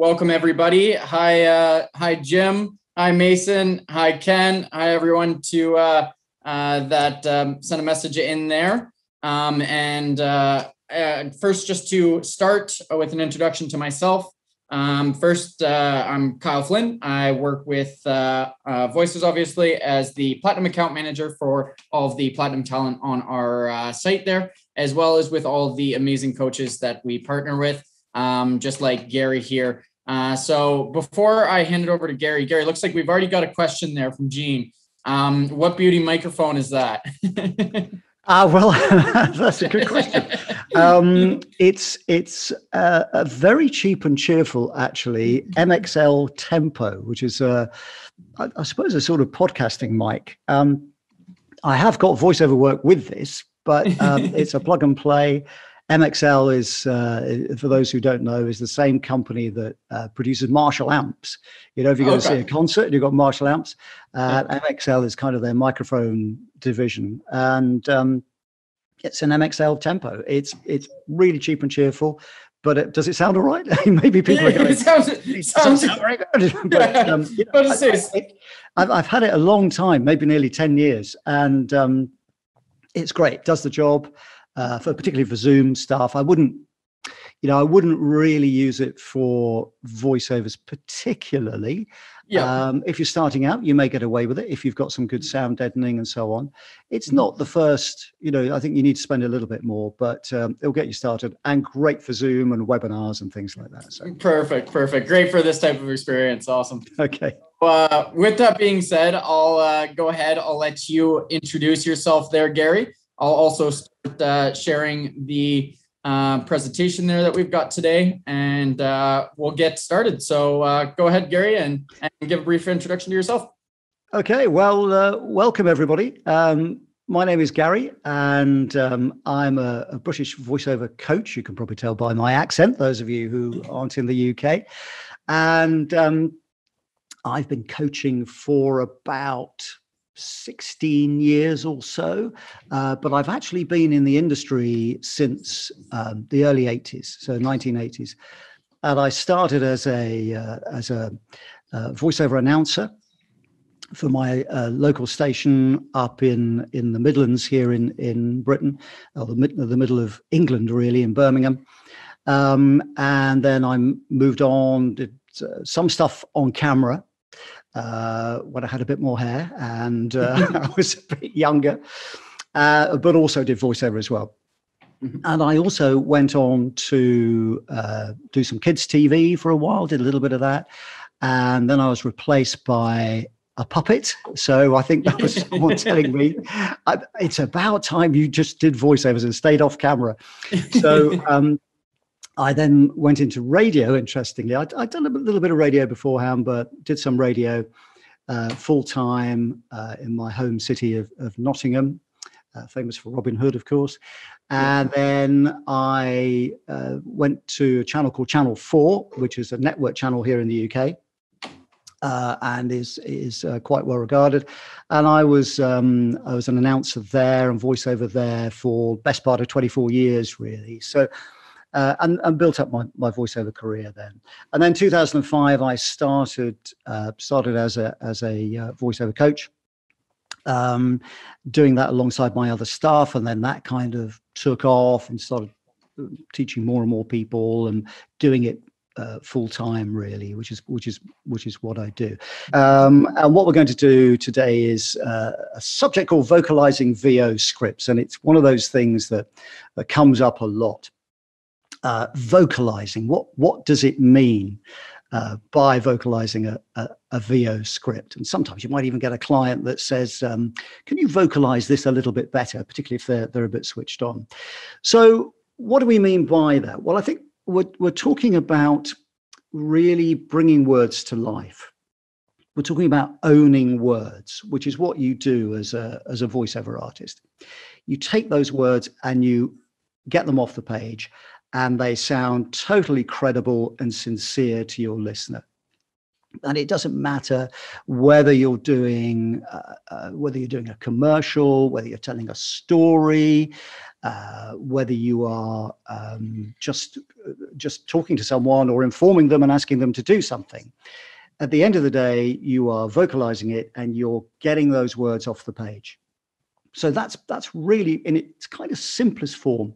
welcome everybody. Hi, uh, hi Jim. Hi Mason. Hi Ken. Hi everyone to uh, uh, that um, sent a message in there. Um, and uh, uh, first, just to start with an introduction to myself. Um, first, uh, I'm Kyle Flynn. I work with uh, uh, Voices, obviously, as the Platinum account manager for all of the Platinum talent on our uh, site there, as well as with all the amazing coaches that we partner with, um, just like Gary here. Uh, so before I hand it over to Gary, Gary, looks like we've already got a question there from Gene. Um, what beauty microphone is that? Ah, well, that's a good question. Um, it's it's uh, a very cheap and cheerful, actually, MXL Tempo, which is, uh, I, I, suppose, a sort of podcasting mic. Um, I have got voiceover work with this, but um, it's a plug and play. MXL is, uh, for those who don't know, is the same company that uh, produces Marshall amps. You know, if you go okay. to see a concert, you've got Marshall amps. Uh, yeah. MXL is kind of their microphone division, and um, it's an MXL tempo. It's it's really cheap and cheerful. But it, does it sound all right? Maybe people are going. it sounds, it sounds sound very good. but, um, you know, I, have had it a long time, maybe nearly ten years, and um, it's great. Does the job uh, for particularly for Zoom stuff. I wouldn't, you know, I wouldn't really use it for voiceovers particularly. Yeah. Um, if you're starting out, you may get away with it if you've got some good sound deadening and so on. It's mm-hmm. not the first, you know, I think you need to spend a little bit more, but um, it'll get you started and great for Zoom and webinars and things like that. So perfect, perfect. Great for this type of experience. Awesome. Okay. Uh, with that being said, I'll uh, go ahead. I'll let you introduce yourself there, Gary. I'll also start uh, sharing the uh, presentation there that we've got today, and uh, we'll get started. So uh, go ahead, Gary, and, and give a brief introduction to yourself. Okay, well, uh, welcome everybody. Um, my name is Gary, and um, I'm a, a, British voiceover coach. You can probably tell by my accent, those of you who aren't in the UK. And um, I've been coaching for about 16 years or so, uh, but I've actually been in the industry since um, the early 80s, so 1980s. And I started as a uh, as a uh, voiceover announcer for my uh, local station up in in the Midlands here in in Britain, or the mid, the middle of England, really, in Birmingham. Um, and then I moved on, did uh, some stuff on camera uh, when I had a bit more hair and uh, I was a bit younger, uh, but also did voiceover as well. Mm-hmm. And I also went on to uh, do some kids' TV for a while, did a little bit of that. And then I was replaced by a puppet. So I think that was someone telling me it's about time you just did voiceovers and stayed off camera. So um, I then went into radio, interestingly. i had done a little bit of radio beforehand, but did some radio uh, full time uh, in my home city of, of Nottingham, uh, famous for Robin Hood, of course. And then I uh, went to a channel called Channel 4, which is a network channel here in the UK. Uh, and is is uh, quite well regarded. And I was um, I was an announcer there and voiceover there for best part of 24 years, really. So uh, and, and built up my, my voiceover career then. And then 2005, I started uh, started as a as a uh, voiceover coach, um, doing that alongside my other staff, and then that kind of took off and started uh, teaching more and more people and doing it uh, full time really which is which is which is what i do. Um, and what we're going to do today is uh, a subject called vocalizing vo scripts. And it's one of those things that, that comes up a lot uh, vocalizing. What what does it mean uh, by vocalizing a, a, a, VO script? And sometimes you might even get a client that says, um, "Can you vocalize this a little bit better?" Particularly if they're they're a bit switched on. So what do we mean by that? Well, I think we're we're talking about really bringing words to life. We're talking about owning words, which is what you do as a as a voiceover artist. You take those words and you get them off the page and they sound totally credible and sincere to your listener. And it doesn't matter whether you're doing uh, uh, whether you're doing a commercial, whether you're telling a story, uh, whether you are um, just just talking to someone or informing them and asking them to do something. At the end of the day, you are vocalizing it and you're getting those words off the page. So that's that's really in its kind of simplest form.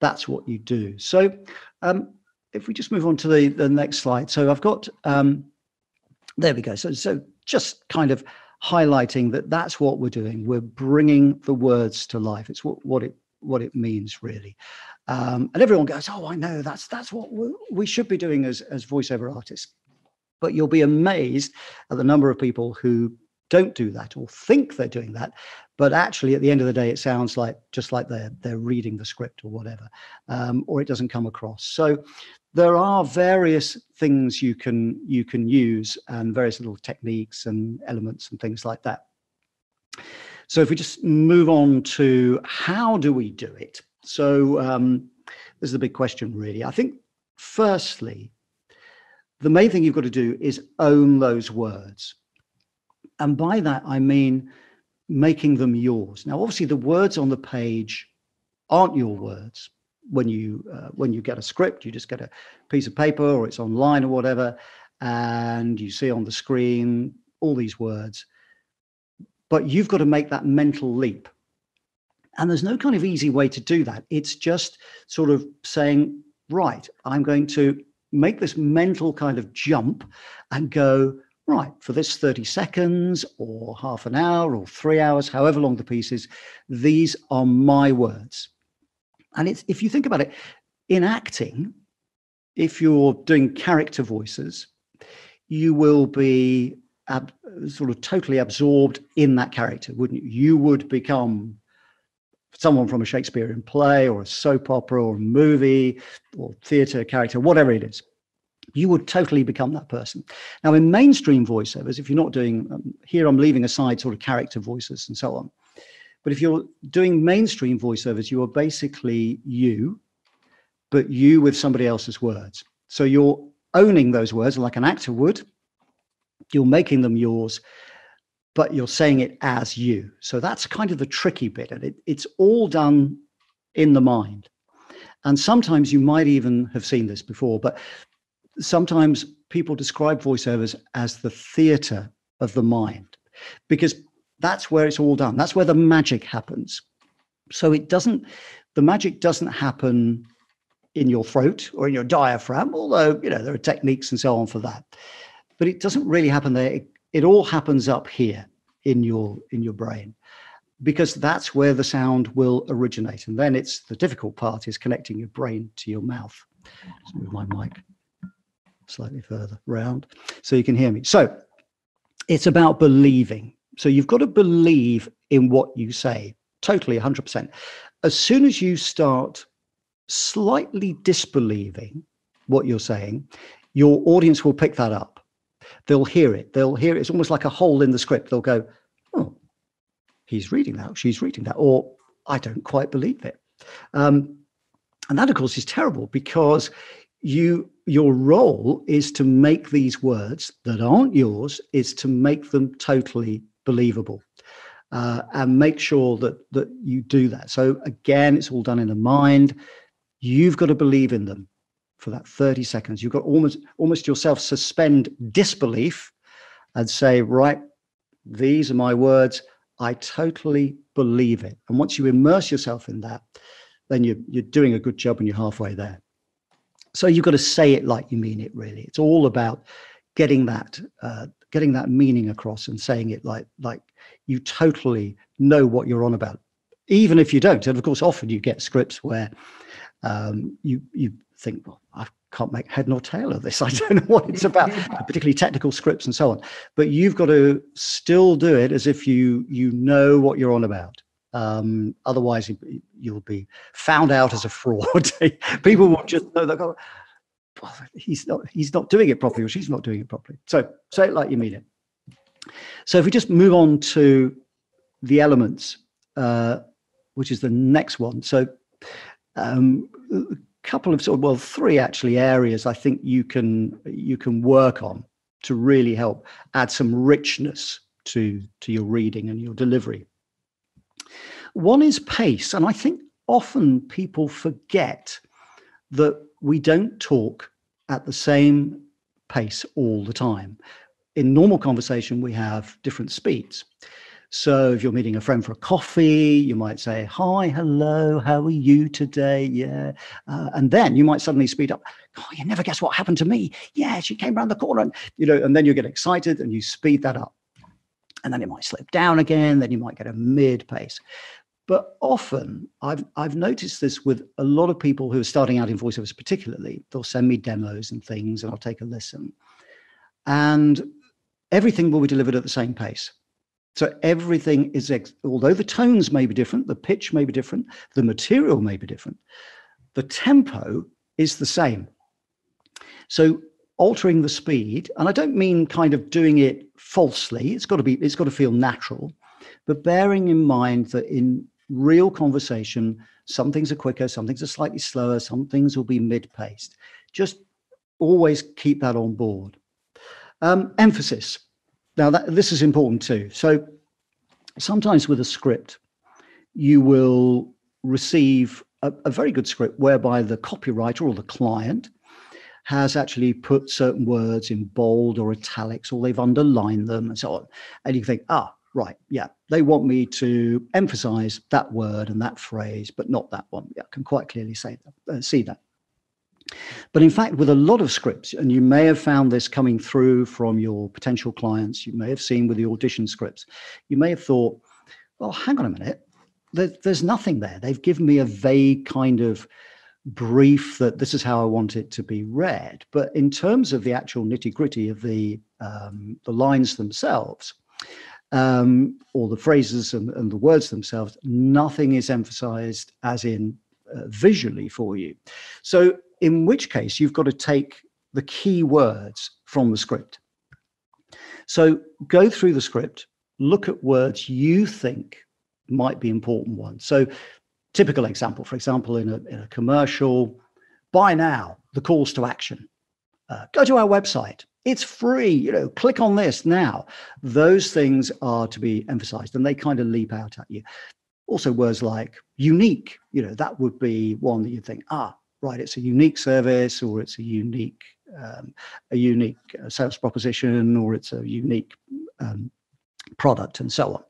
That's what you do. So um, if we just move on to the, the next slide. So I've got um, there we go. So so just kind of highlighting that that's what we're doing. We're bringing the words to life. It's what, what it what it means really. Um, and everyone goes, "Oh, I know. That's that's what we should be doing as as voiceover artists." But you'll be amazed at the number of people who don't do that or think they're doing that, but actually at the end of the day, it sounds like just like they're they're reading the script or whatever, um, or it doesn't come across. So there are various things you can you can use and various little techniques and elements and things like that. So if we just move on to how do we do it? So um, this is a big question really. I think firstly the main thing you've got to do is own those words. And by that i mean making them yours now obviously the words on the page aren't your words when you uh, when you get a script, you just get a piece of paper or it's online or whatever, and you see on the screen all these words. But you've got to make that mental leap. And there's no kind of easy way to do that. It's just sort of saying, right, I'm going to make this mental kind of jump and go, right, for this 30 seconds or half an hour or three hours, however long the piece is, these are my words. And it's if you think about it, in acting, if you're doing character voices, you will be ab- sort of totally absorbed in that character, wouldn't you? You would become someone from a Shakespearean play or a soap opera or a movie or theatre character, whatever it is. You would totally become that person. Now, in mainstream voiceovers, if you're not doing um, here, I'm leaving aside sort of character voices and so on. But if you're doing mainstream voiceovers, you are basically you, but you with somebody else's words. So you're owning those words like an actor would. You're making them yours, but you're saying it as you. So that's kind of the tricky bit. And it, it's all done in the mind. And sometimes you might even have seen this before, but sometimes people describe voiceovers as the theater of the mind because that's where it's all done. That's where the magic happens. So it doesn't, the magic doesn't happen in your throat or in your diaphragm, although, you know, there are techniques and so on for that. But it doesn't really happen there. It, it all happens up here in your in your brain because that's where the sound will originate. And then it's the difficult part is connecting your brain to your mouth. Let's move my mic slightly further round so you can hear me. So it's about believing. So you've got to believe in what you say, totally 100%. As soon as you start slightly disbelieving what you're saying, your audience will pick that up. They'll hear it. They'll hear it. It's almost like a hole in the script. They'll go, oh, he's reading that. She's reading that. Or I don't quite believe it. Um, and that, of course, is terrible because you your role is to make these words that aren't yours is to make them totally believable. Uh, and make sure that that you do that. So again, it's all done in the mind. You've got to believe in them for that 30 seconds. You've got almost almost yourself suspend disbelief and say, right, these are my words. I totally believe it. And once you immerse yourself in that, then you're you're doing a good job and you're halfway there. So you've got to say it like you mean it. Really, it's all about getting that uh, getting that meaning across and saying it like like you totally know what you're on about. Even if you don't. And of course often you get scripts where um, you you think well i can't make head nor tail of this. I don't know what it's about. Particularly technical scripts and so on. But you've got to still do it as if you you know what you're on about um, otherwise you'll be found out as a fraud people will just know that well, he's not he's not doing it properly or she's not doing it properly. So say it like you mean it. So if we just move on to the elements, uh, which is the next one. So um, a couple of sort of well, three actually areas I think you can you can work on to really help add some richness to to your reading and your delivery. One is pace, and I think often people forget that we don't talk at the same pace all the time. In normal conversation, we have different speeds. So if you're meeting a friend for a coffee, you might say, Hi, hello, how are you today? Yeah. Uh, and then you might suddenly speed up. Oh, you never guess what happened to me. Yeah, she came around the corner. And, you know, and then you get excited and you speed that up. And then it might slip down again. Then you might get a mid pace. But often I've I've noticed this with a lot of people who are starting out in voiceovers, particularly. They'll send me demos and things, and I'll take a listen. And everything will be delivered at the same pace. So everything is, ex- although the tones may be different, the pitch may be different, the material may be different, the tempo is the same. So altering the speed, and I don't mean kind of doing it falsely. It's got to be, it's got to feel natural, but bearing in mind that in real conversation, some things are quicker, some things are slightly slower, some things will be mid-paced. Just always keep that on board. Um, emphasis. Now, that, this is important too. So sometimes with a script, you will receive a, a very good script whereby the copywriter or the client has actually put certain words in bold or italics or they've underlined them and so on. And you think, ah, right, yeah, they want me to emphasize that word and that phrase, but not that one. Yeah, I can quite clearly say that, uh, see that. But in fact, with a lot of scripts, and you may have found this coming through from your potential clients, you may have seen with the audition scripts, you may have thought, well, hang on a minute, there, there's nothing there. They've given me a vague kind of brief that this is how I want it to be read. But in terms of the actual nitty gritty of the um, the lines themselves, um, or the phrases and, and, the words themselves, nothing is emphasized as in uh, visually for you. So in which case you've got to take the key words from the script. So go through the script, look at words you think might be important ones. So typical example, for example, in a, in a commercial, buy now, the calls to action. Uh, go to our website. It's free. You know, click on this now. Those things are to be emphasized and they kind of leap out at you. Also, words like unique, you know, that would be one that you think, ah, right, it's a unique service or it's a unique um, a unique uh, sales proposition or it's a unique um, product and so on.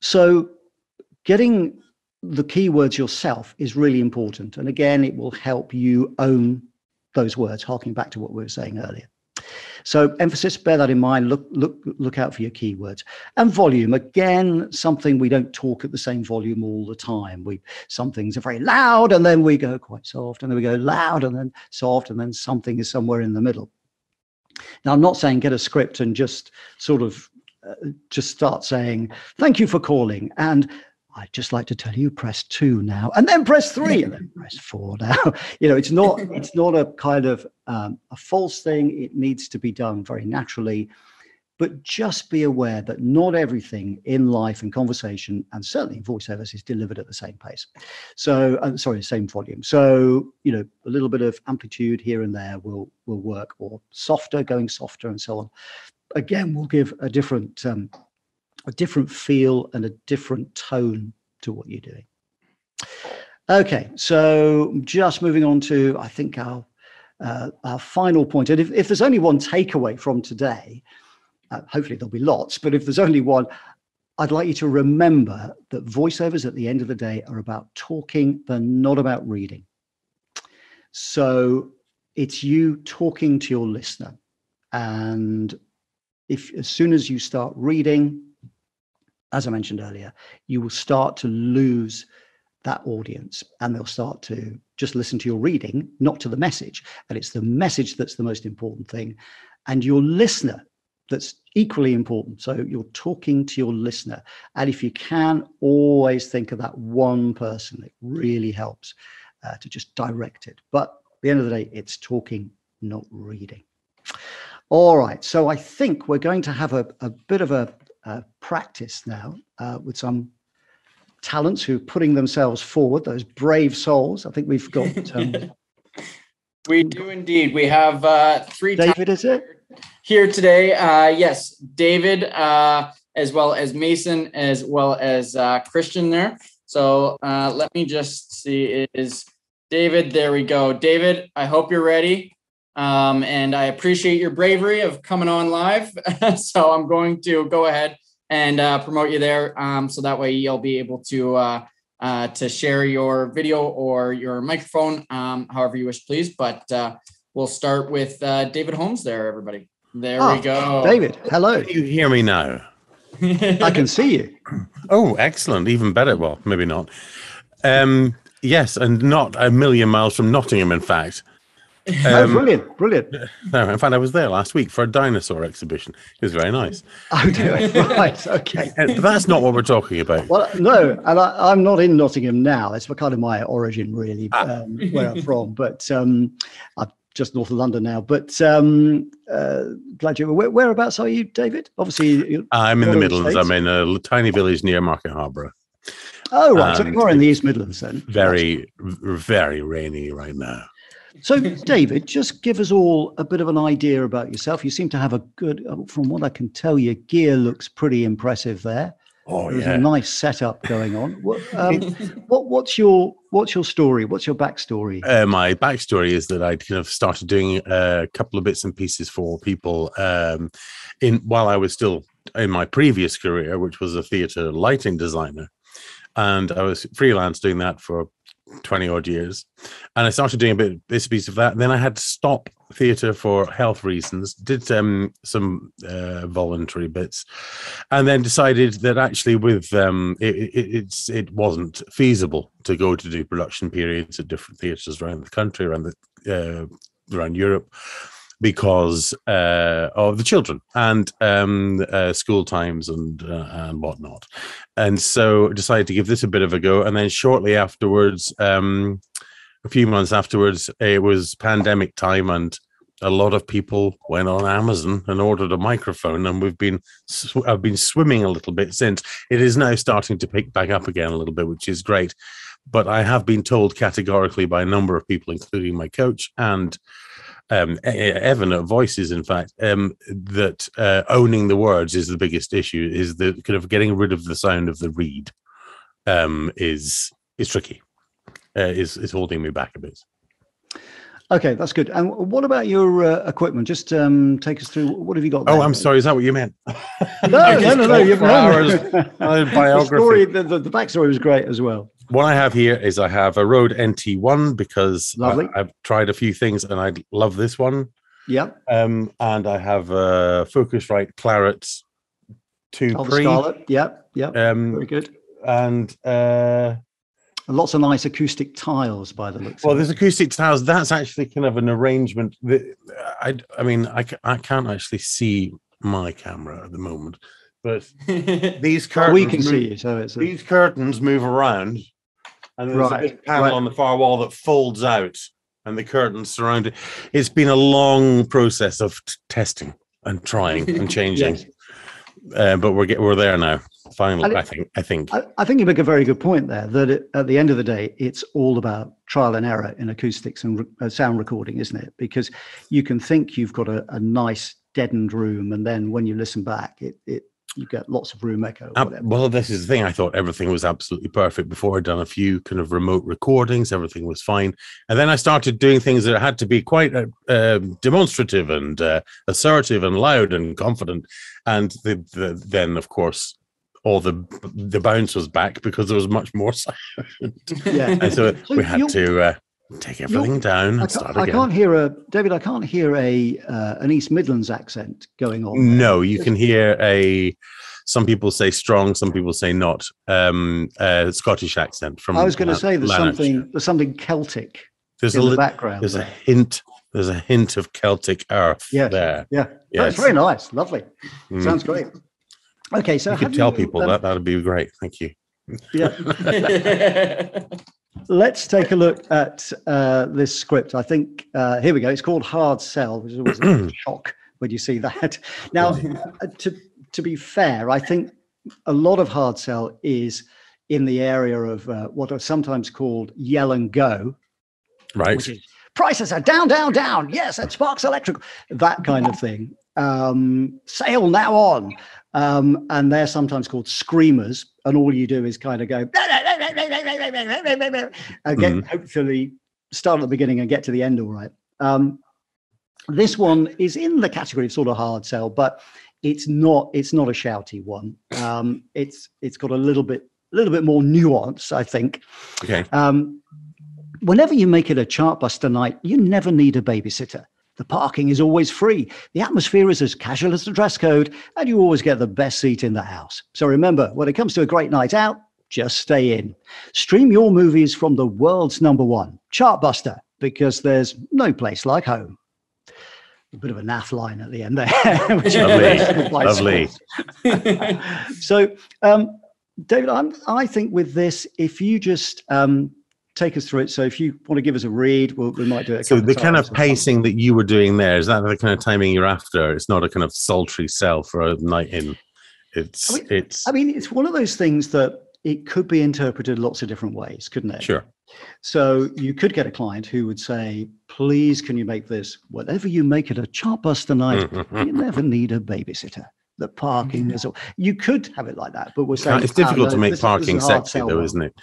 So getting the keywords yourself is really important. And again, it will help you own those words, harking back to what we were saying earlier. So emphasis, bear that in mind. Look, look, look out for your keywords and volume. Again, something we don't talk at the same volume all the time. We some things are very loud, and then we go quite soft, and then we go loud, and then soft, and then something is somewhere in the middle. Now, I'm not saying get a script and just sort of uh, just start saying thank you for calling and I'd just like to tell you, press two now, and then press three, and then press four now. you know, it's not it's not a kind of um, a false thing. It needs to be done very naturally, but just be aware that not everything in life and conversation, and certainly in voiceovers, is delivered at the same pace. So, uh, sorry, same volume. So, you know, a little bit of amplitude here and there will will work, or softer, going softer, and so on. Again, will give a different um, a different feel and a different tone to what you're doing. Okay, so just moving on to, I think, our, uh, our final point. And if, if there's only one takeaway from today, uh, hopefully there'll be lots, but if there's only one, I'd like you to remember that voiceovers at the end of the day are about talking, they're not about reading. So it's you talking to your listener. And if as soon as you start reading, as I mentioned earlier, you will start to lose that audience and they'll start to just listen to your reading, not to the message. And it's the message that's the most important thing. And your listener that's equally important. So you're talking to your listener. And if you can, always think of that one person. It really helps uh, to just direct it. But at the end of the day, it's talking, not reading. All right. So I think we're going to have a, a bit of a uh, practice now uh, with some talents who are putting themselves forward, those brave souls. I think we've got. Um, we do indeed. We have uh, three. David, is it? Here today. Uh, yes, David, uh, as well as Mason, as well as uh, Christian there. So uh, let me just see. Is David. There we go. David, I hope you're ready. Um, and I appreciate your bravery of coming on live. so I'm going to go ahead and uh, promote you there. Um, so that way you'll be able to uh, uh, to share your video or your microphone, um, however you wish, please. But uh, we'll start with uh, David Holmes there, everybody. There Ah, we go. David, hello. Can you hear me now? I can see you. Oh, excellent. Even better. Well, maybe not. Um, yes, and not a million miles from Nottingham, in fact. Oh, Um, brilliant, brilliant. no, in fact, I was there last week for a dinosaur exhibition. It was very nice. Oh, dear. right, okay. Uh, But that's not what we're talking about. Well, no, and I, I'm not in Nottingham now. That's kind of my origin, really, Ah. um, where I'm from. But um, I'm just north of London now. But um, uh, glad you. Where, whereabouts are you, David? Obviously. I'm in the All in the Midlands. I'm in a tiny village near Market Harborough. oh, right. so you're in the East Midlands then. Very, very rainy right now. So, David, just give us all a bit of an idea about yourself. You seem to have a good, uh, from what I can tell, your gear looks pretty impressive there. Oh, There's yeah. a nice setup going on. What, um, what, what's your what's your story? What's your backstory? Uh, my backstory is that I kind of started doing a couple of bits and pieces for people um, in while I was still in my previous career, which was a theatre lighting designer, and I was freelance doing that for twenty odd years, and I started doing a bit bits and pieces of that. Then I had to stop theatre for health reasons. Did um, some uh, voluntary bits, and then decided that actually with um, it, it, it's it wasn't feasible to go to do production periods at different theatres around the country, around the uh, around Europe, because uh, of the children and um, uh, school times and uh, and whatnot, and so decided to give this a bit of a go. And then shortly afterwards, um, a few months afterwards, it was pandemic time and a lot of people went on Amazon and ordered a microphone, and we've been sw- I've been swimming a little bit since. It is now starting to pick back up again a little bit, which is great. But I have been told categorically by a number of people, including my coach and um, Evan at Voices, in fact, um, that uh, owning the words is the biggest issue. Is the kind of getting rid of the sound of the read um, is is tricky. Uh, is is holding me back a bit. Okay, that's good. And what about your uh, equipment? Just um, take us through. What have you got? Oh. I'm sorry. Is that what you meant? No, I no, no, no. You've for no, no. hours. Uh, the biography. story, the, the, the backstory was great as well. What I have here is I have a Rode NT1 because I, Lovely. have tried a few things and I love this one. Yep. Um, and I have a Focusrite Clarett 2 Oh, the Pre. Scarlett. Yep. Yep. Very Um, good. and uh, And lots of nice acoustic tiles by the looks. well, of it. there's acoustic tiles. That's actually kind of an arrangement. That, I, I mean, I, I can't actually see my camera at the moment, but these Well, curtains we can move- see you, so it's a, these curtains move around and there's Right, a big panel right. on the far wall that folds out and the curtains surround it it's been a long process of t- testing and trying and changing Yes. uh, but we're get, we're there now finally it- i think i think I, I think you make a very good point there. That it, at the end of the day, it's all about trial and error in acoustics and re- uh, sound recording, isn't it? Because you can think you've got a, a nice deadened room, and then when you listen back, it, it you get lots of room echo. Uh, well, this is the thing. I thought everything was absolutely perfect before I'd done a few kind of remote recordings. Everything was fine, and then I started doing things that had to be quite uh, um, demonstrative and uh, assertive and loud and confident. And the, the, then, of course, all the the bounce was back because there was much more sound, Yeah. and so, So we had to uh, take everything down I can't, start I can't hear a David. I can't hear a uh, an East Midlands accent going on. there. No, you can hear a. Some people say strong, some people say not. Um, uh, Scottish accent from. I was going to Lan- say there's Lanarkshire. something there's something Celtic There's in a the background. there's a hint. There's a hint of Celtic earth Yes. there. Yeah, Yes. that's very nice, lovely. Mm. Sounds great. Okay, so you could tell you, people um, that. That'd be great. Thank you. Yeah, let's take a look at uh, this script. I think uh, here we go. It's called Hard Sell, which is always a shock when you see that. Now, uh, to to be fair, I think a lot of hard sell is in the area of uh, what are sometimes called yell and go, Right. which is prices are down, down, down. Yes, at Sparks Electrical, that kind of thing. Um, sale now on. Um, and they're sometimes called screamers, and all you do is kind of go and get Mhm. hopefully start at the beginning and get to the end all right. Um, this one is in the category of sort of hard sell, but it's not it's not a shouty one. Um, it's it's got a little bit a little bit more nuance, I think. Okay. Um, whenever you make it a chartbuster night, you never need a babysitter. The parking is always free. The atmosphere is as casual as the dress code, and you always get the best seat in the house. So remember, when it comes to a great night out, just stay in. Stream your movies from the world's number one, Chartbuster, because there's no place like home. A bit of a naff line at the end there. which Lovely, lovely. so um, david I'm, i think with this if you just um, take us through it so if you want to give us a read we'll, we might do it So the kind of pacing that you were doing there is that the kind of timing you're after? It's not a kind of sultry sell for a night in. It's I mean- it's i mean it's one of those things that it could be interpreted lots of different ways couldn't it sure. so you could get a client who would say please can you make this whatever you make it a chartbuster night you never need a babysitter the parking is all you could have it like that but we're saying it's "Ah, difficult to make this is- this is parking sexy though, one." isn't it?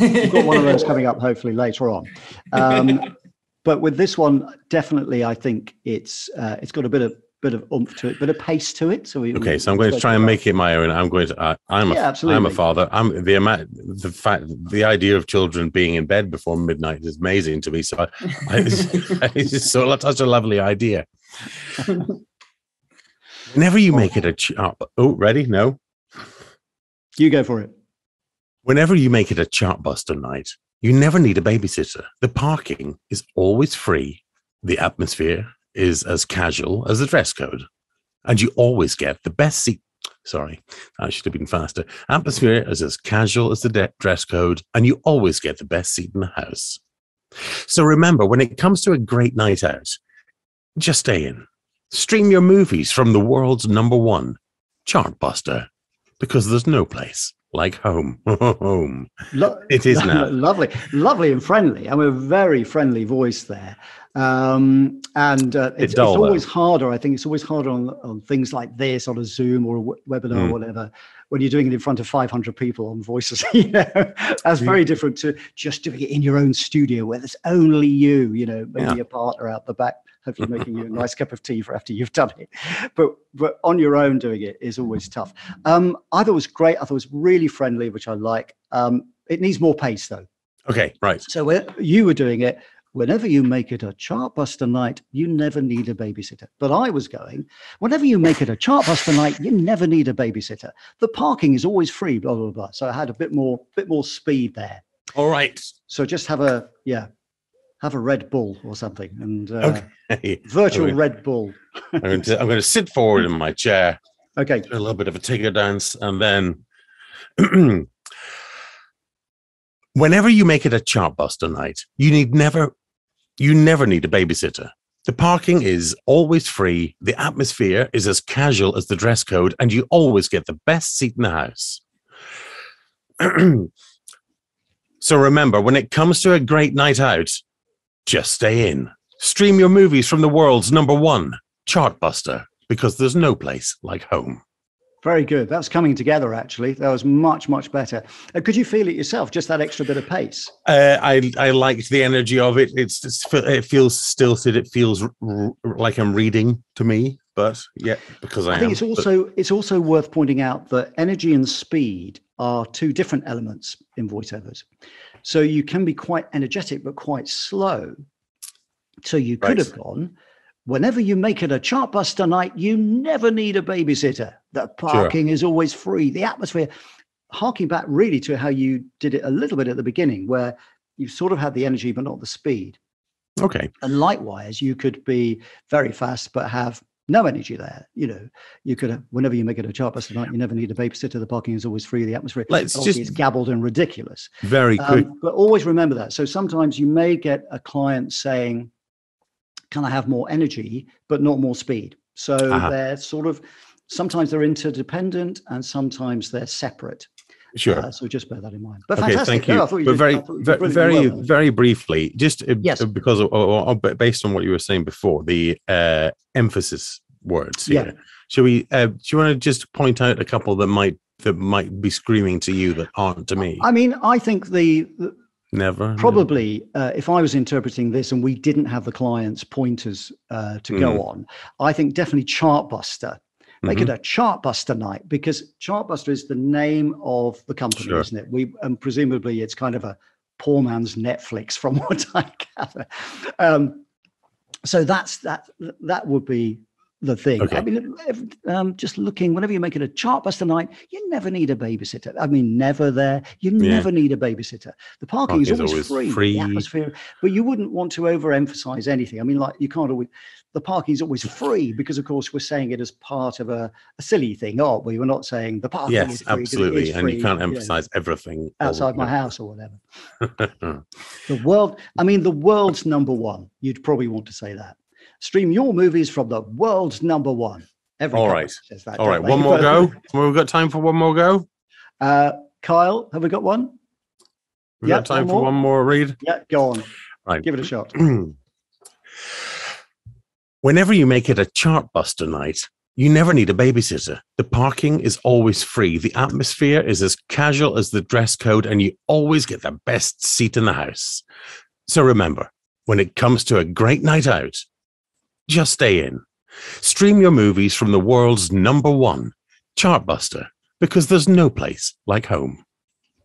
We've got one of those coming up hopefully later on. Um, but with this one, definitely, I think it's uh, it's got a bit of bit of oomph to it, bit of pace to it. So we, Okay, so I'm going to try and make it my own. I'm going to. Uh, I'm a. Yeah, am a father. I'm the amount. The fact. The idea of children being in bed before midnight is amazing to me. So I, I, it's so such a lovely idea. Whenever you oh. make it a. Ch- oh, oh, ready? No. You go for it. Whenever you make it a chartbuster night, you never need a babysitter. The parking is always free. The atmosphere is as casual as the dress code. And you always get the best seat. Sorry, I should have been faster. Atmosphere is as casual as the de- dress code, and you always get the best seat in the house. So remember, when it comes to a great night out, just stay in. Stream your movies from the world's number one, Chartbuster, because there's no place like home. home. Lo- It is now. lovely, lovely and friendly. I'm a very friendly voice there. Um, and uh, it's, it's dull, though. always harder. I think it's always harder on, on things like this, on a Zoom or a w- webinar Mm. or whatever, when you're doing it in front of 500 people on voices. you know, that's very different to just doing it in your own studio where there's only you. You know, maybe Yeah. your partner out the back, hopefully making you a nice cup of tea for after you've done it. But but on your own doing it is always tough. Um, I thought it was great. I thought it was really friendly, which I like. Um, it needs more pace though. Okay, right. So when you were doing it, whenever you make it a chartbuster night, you never need a babysitter. But I was going, whenever you make it a chartbuster night, you never need a babysitter. The parking is always free, blah blah blah. So I had a bit more bit more speed there. All right. So just have a yeah, have a Red Bull or something, and uh, Okay. virtual. Red Bull. I'm going, to, I'm going to sit forward in my chair, Okay, do a little bit of a ticker dance, and then whenever you make it a chartbuster night, you need never you never need a babysitter. The parking is always free. The atmosphere is as casual as the dress code, and you always get the best seat in the house. so remember, when it comes to a great night out, just stay in. Stream your movies from the world's number one, Chartbuster, because there's no place like home. very good. That's coming together. Actually, that was much much better. Uh, could you feel it yourself? Just that extra bit of pace. Uh, I I liked the energy of it. It's, it's it feels stilted. It feels r- r- like I'm reading to me. But yeah, because I, I think am. it's But- also it's also worth pointing out that energy and speed are two different elements in voiceovers. So you can be quite energetic but quite slow. So you could Right. have gone. Whenever you make it a chartbuster night, you never need a babysitter. The parking is always free. The atmosphere, harking back really to how you did it a little bit at the beginning, where you sort of had the energy but not the speed. okay. And likewise, you could be very fast but have no energy there. You know, you could have, whenever you make it a chart chartbuster night, you never need a babysitter. The parking is always free. The atmosphere, Let's just- it's gabbled and ridiculous. Very good. Um, but always remember that. So sometimes you may get a client saying, "Can I have more energy, but not more speed?" So Uh-huh. they're sort of sometimes they're interdependent and sometimes they're separate. Sure. Uh, so just bear that in mind. But Okay, fantastic. thank No, you. I thought but did- very, you very, very, well very briefly, just uh, Yes. uh, because of, or, or based on what you were saying before, the uh, emphasis words Yeah. here. Shall we? Uh, do you want to just point out a couple that might that might be screaming to you that aren't to me? I mean, I think the, the Never. no. probably uh, if I was interpreting this and we didn't have the client's pointers uh, to go on, I think definitely Chartbuster. Make it a Chartbuster night because Chartbuster is the name of the company, Sure. isn't it? We and presumably it's kind of a poor man's Netflix, from what I gather. Um, so that's that. That would be the thing. I mean, if, um, just looking whenever you're making a Chartbuster night, you never need a babysitter. I mean, never there. You Yeah. never need a babysitter. The parking is Parking is always, always free. free. The atmosphere, but you wouldn't want to overemphasize anything. I mean, like you can't always. The parking is always free because, of course, we're saying it as part of a, a silly thing, aren't we? We're not saying the parking is Yes, free 'cause it absolutely. is And you can't know, emphasize everything all outside my house or whatever. The world, I mean, the world's number one. You'd probably want to say that. Stream your movies from the world's number one. Every All right. says that, all right, they? one more go. We've got time for one more go. Uh, Kyle, have we got one? We've Yeah, got time one for one more read. Yeah, go on. Right. Give it a shot. Whenever you make it a chartbuster night, you never need a babysitter. The parking is always free. The atmosphere is as casual as the dress code, and you always get the best seat in the house. So remember, when it comes to a great night out, just stay in. Stream your movies from the world's number one, Chartbuster, because there's no place like home.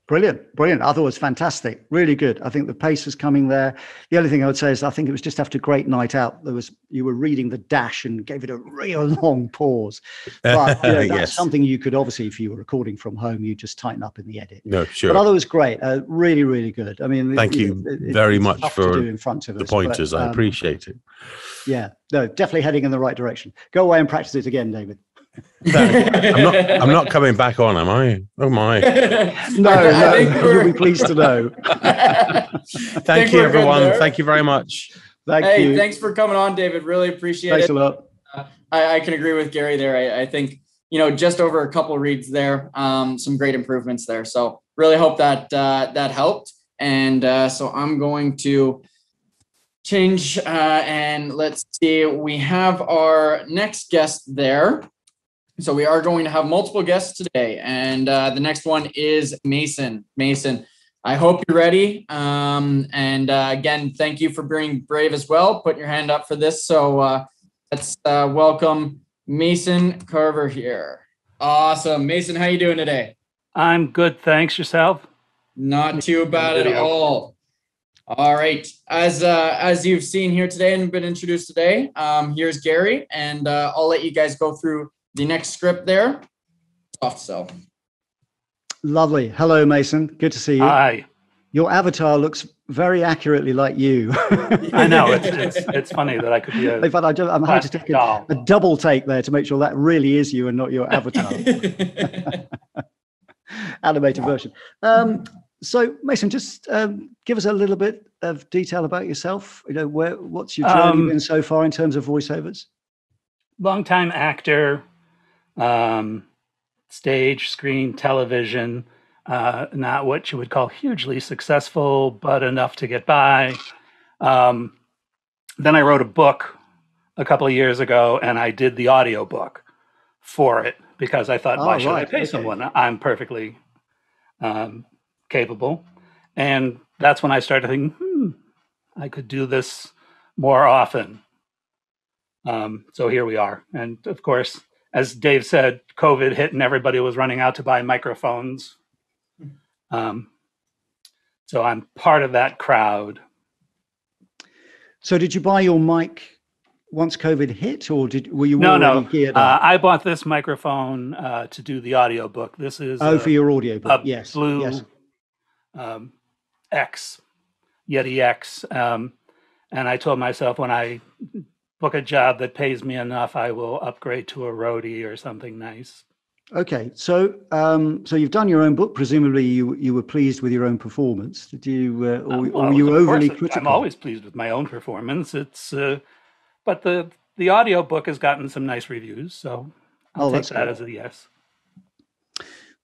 Brilliant, brilliant. I thought it was fantastic, really good. I think the pace was coming there. The only thing I would say is I think it was just after a great night out. There was you were reading the dash and gave it a real long pause. But you know, that's yes. something you could obviously, if you were recording from home, you just tighten up in the edit. No, But sure. I thought it was great, uh, really, really good. I mean, Thank you it- very much for in front of the us, but, pointers. I um, appreciate it. Yeah, no, definitely heading in the right direction. Go away and practice it again, David. I'm not. I'm not coming back on, am I? Oh my! No, no, you'll be pleased to know. Thank you, everyone. Thank you very much. Thank hey, you. thanks for coming on, David. Really appreciate Thanks it. a lot. I, I can agree with Gary there. I, I think you know just over a couple reads there, um, some great improvements there. So really hope that uh, that helped. And uh, so I'm going to change uh, and let's see. We have our next guest there. So we are going to have multiple guests today, and uh, the next one is Mason. Mason, I hope you're ready. Um, and uh, again, thank you for being brave as well. Put your hand up for this. So. Uh, let's uh, welcome Mason Carver here. Awesome, Mason. How you doing today? I'm good, thanks. Yourself? Not too bad at all. All right, as uh, as you've seen here today and been introduced today, um, here's Gary, and uh, I'll let you guys go through the next script there. Soft sell. Lovely. Hello, Mason. Good to see you. Hi. Your avatar looks very accurately like you. I know it's, it's it's funny that I could be a In fact, I do, I'm having to take a, a double take there to make sure that really is you and not your avatar animated version. Um, so, Mason, just um, give us a little bit of detail about yourself. You know, where what's your journey Um, been so far in terms of voiceovers? longtime actor, um, stage, screen, television. Uh, not what you would call hugely successful, but enough to get by. Um, then I wrote a book a couple of years ago, and I did the audio book for it because I thought, Oh, why should I pay okay. someone? I'm perfectly um, capable, and that's when I started thinking, hmm, I could do this more often. Um, so here we are. And of course, as Dave said, COVID hit and everybody was running out to buy microphones. Um, so I'm part of that crowd. So, did you buy your mic once COVID hit, or did were you No, no. geared Uh? I bought this microphone uh, to do the audiobook. This is oh, a, for your audio a book, yes, Blue yes. um, X, Yeti X. Um, and I told myself when I book a job that pays me enough, I will upgrade to a roadie or something nice. Okay, so um, so you've done your own book. Presumably, you you were pleased with your own performance. Did you, uh, or, Um, well, were you overly course, critical? I'm always pleased with my own performance. It's, uh, but the the audio book has gotten some nice reviews, so I'll Oh, take that good. as a yes.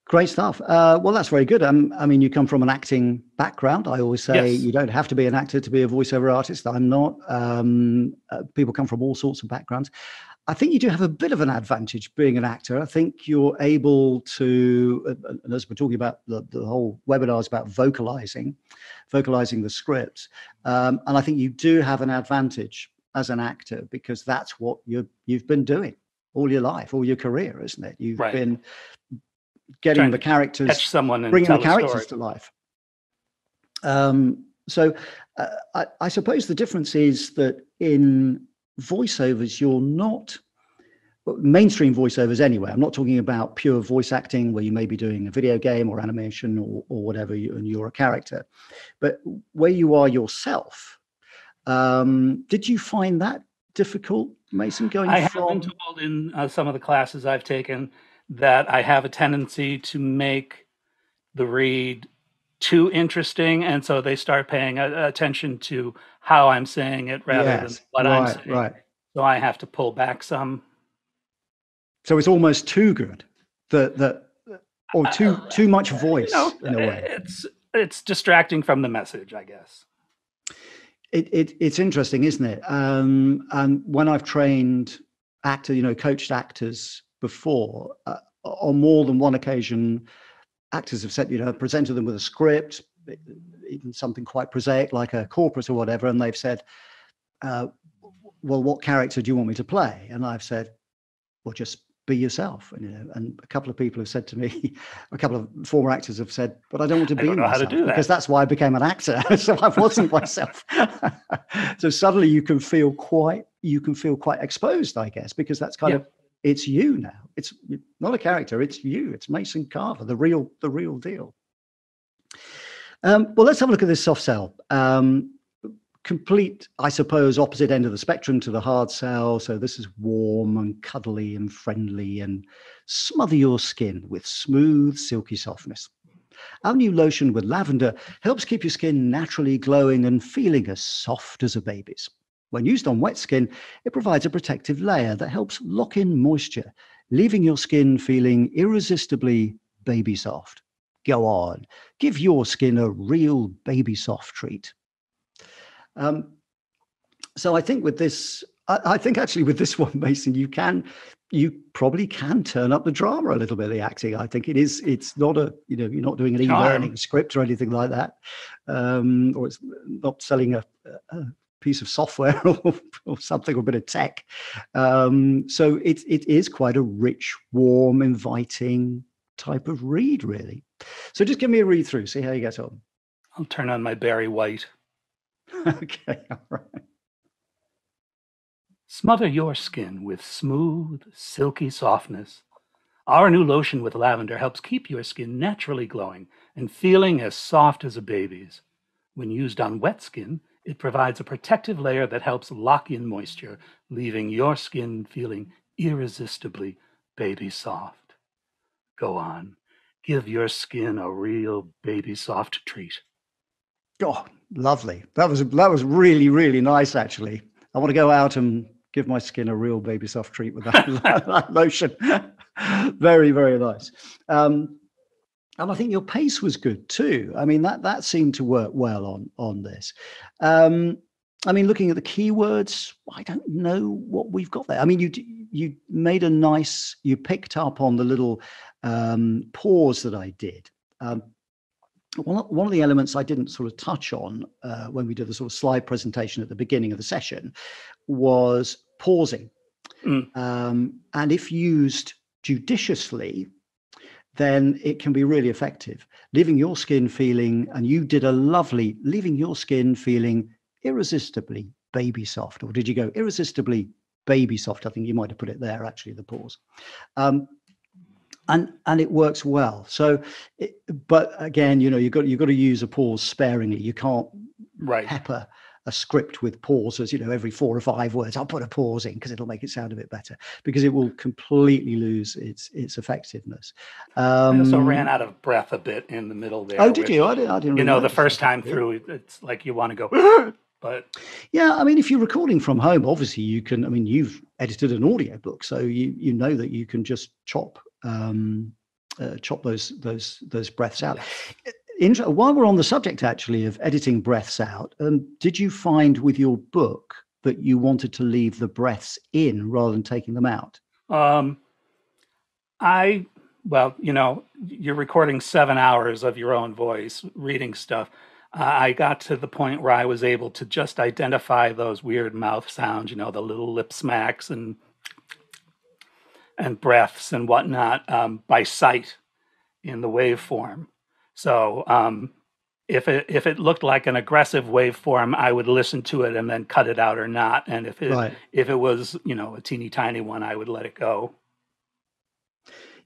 Great stuff. Uh, well, that's very good. Um, I mean, you come from an acting background. I always say Yes. you don't have to be an actor to be a voiceover artist. I'm not. Um, uh, people come from all sorts of backgrounds. I think you do have a bit of an advantage being an actor. I think you're able to, uh, uh, and as we're talking about the, the whole webinar is about vocalizing, vocalizing the scripts. Um, and I think you do have an advantage as an actor because that's what you you've been doing all your life, all your career, isn't it? You've Right. been getting the characters Catch someone and bringing the characters story. to life. Um, so uh, I, I suppose the difference is that in voiceovers, you're not mainstream voiceovers anyway. I'm not talking about pure voice acting where you may be doing a video game or animation or, or whatever, you, and you're a character, but where you are yourself. Um, did you find that difficult, Mason? Going I have from been told in uh, some of the classes I've taken that I have a tendency to make the read too interesting, and so they start paying a- attention to how I'm saying it rather than yes, what I'm right, saying. right. So I have to pull back some. So it's almost too good that that or too too much voice You know, in a way. it's it's distracting from the message, I guess. It, it it's interesting, isn't it? Um, and when I've trained actor, you know, coached actors before, uh, on more than one occasion, actors have said, you know, presented them with a script, even something quite prosaic like a corporate or whatever, and they've said, uh, "Well, what character do you want me to play?" And I've said, "Well, just be yourself." And, you know, and a couple of people have said to me, a couple of former actors have said, "But I don't want to I be don't know how to myself do that." because that's why I became an actor. so I wasn't myself." so suddenly you can feel quite you can feel quite exposed, I guess, because that's kind Yeah. of it's you now. It's not a character. It's you. It's Mason Carver, the real the real deal. Um, well, let's have a look at this soft sell. Um, complete, I suppose, opposite end of the spectrum to the hard sell. So this is warm and cuddly and friendly and smother your skin with smooth, silky softness. Our new lotion with lavender helps keep your skin naturally glowing and feeling as soft as a baby's. When used on wet skin, it provides a protective layer that helps lock in moisture, leaving your skin feeling irresistibly baby soft. Go on, give your skin a real baby soft treat. Um, so I think with this, I, I think actually with this one, Mason, you can, you probably can turn up the drama a little bit. The acting, I think it is. It's not a, you know, you're not doing an e-learning script or anything like that, um, or it's not selling a, a piece of software or, or something or a bit of tech. Um, so it it is quite a rich, warm, inviting type of read, really. So just give me a read through, see how you get on. I'll turn on my Barry White. okay, all right. Smother your skin with smooth, silky softness. Our new lotion with lavender helps keep your skin naturally glowing and feeling as soft as a baby's. When used on wet skin, it provides a protective layer that helps lock in moisture, leaving your skin feeling irresistibly baby soft. Go on, give your skin a real baby soft treat. Oh, lovely. That was that was really really nice. Actually, I want to go out and give my skin a real baby soft treat with that, that lotion. very very nice. Um, and I think your pace was good too. I mean that that seemed to work well on on this. Um, I mean, looking at the keywords, I don't know what we've got there. I mean, you you made a nice. You picked up on the little um, pause that I did. Um, one of, one of the elements I didn't sort of touch on uh, when we did the sort of slide presentation at the beginning of the session was pausing. Mm. Um, and if used judiciously, then it can be really effective, leaving your skin feeling, and you did a lovely, leaving your skin feeling irresistibly baby soft. Or did you go irresistibly baby soft? I think you might have put it there, actually, the pause. Um, and and it works well. So, it, but again, you know, you've got you've got to use a pause sparingly. You can't Right. pepper a script with pauses. You know, every four or five words, I'll put a pause in because it'll make it sound a bit better. Because it will completely lose its its effectiveness. Um, I also ran out of breath a bit in the middle there. Oh, did which, you? I didn't. I didn't. You know, the first time through, it's like you want to go, but Yeah, I mean, if you're recording from home, obviously you can. I mean, you've edited an audio book, so you you know that you can just chop um, uh, chop those those those breaths out. Inter- while we're on the subject, actually, of editing breaths out, um, did you find with your book that you wanted to leave the breaths in rather than taking them out? Um, I well, you know, you're recording seven hours of your own voice, reading stuff. Uh, I got to the point where I was able to just identify those weird mouth sounds, you know, the little lip smacks and and breaths and whatnot um, by sight in the waveform. So um, if it if it looked like an aggressive waveform, I would listen to it and then cut it out or not. And if it Right. if it was you know a teeny tiny one, I would let it go.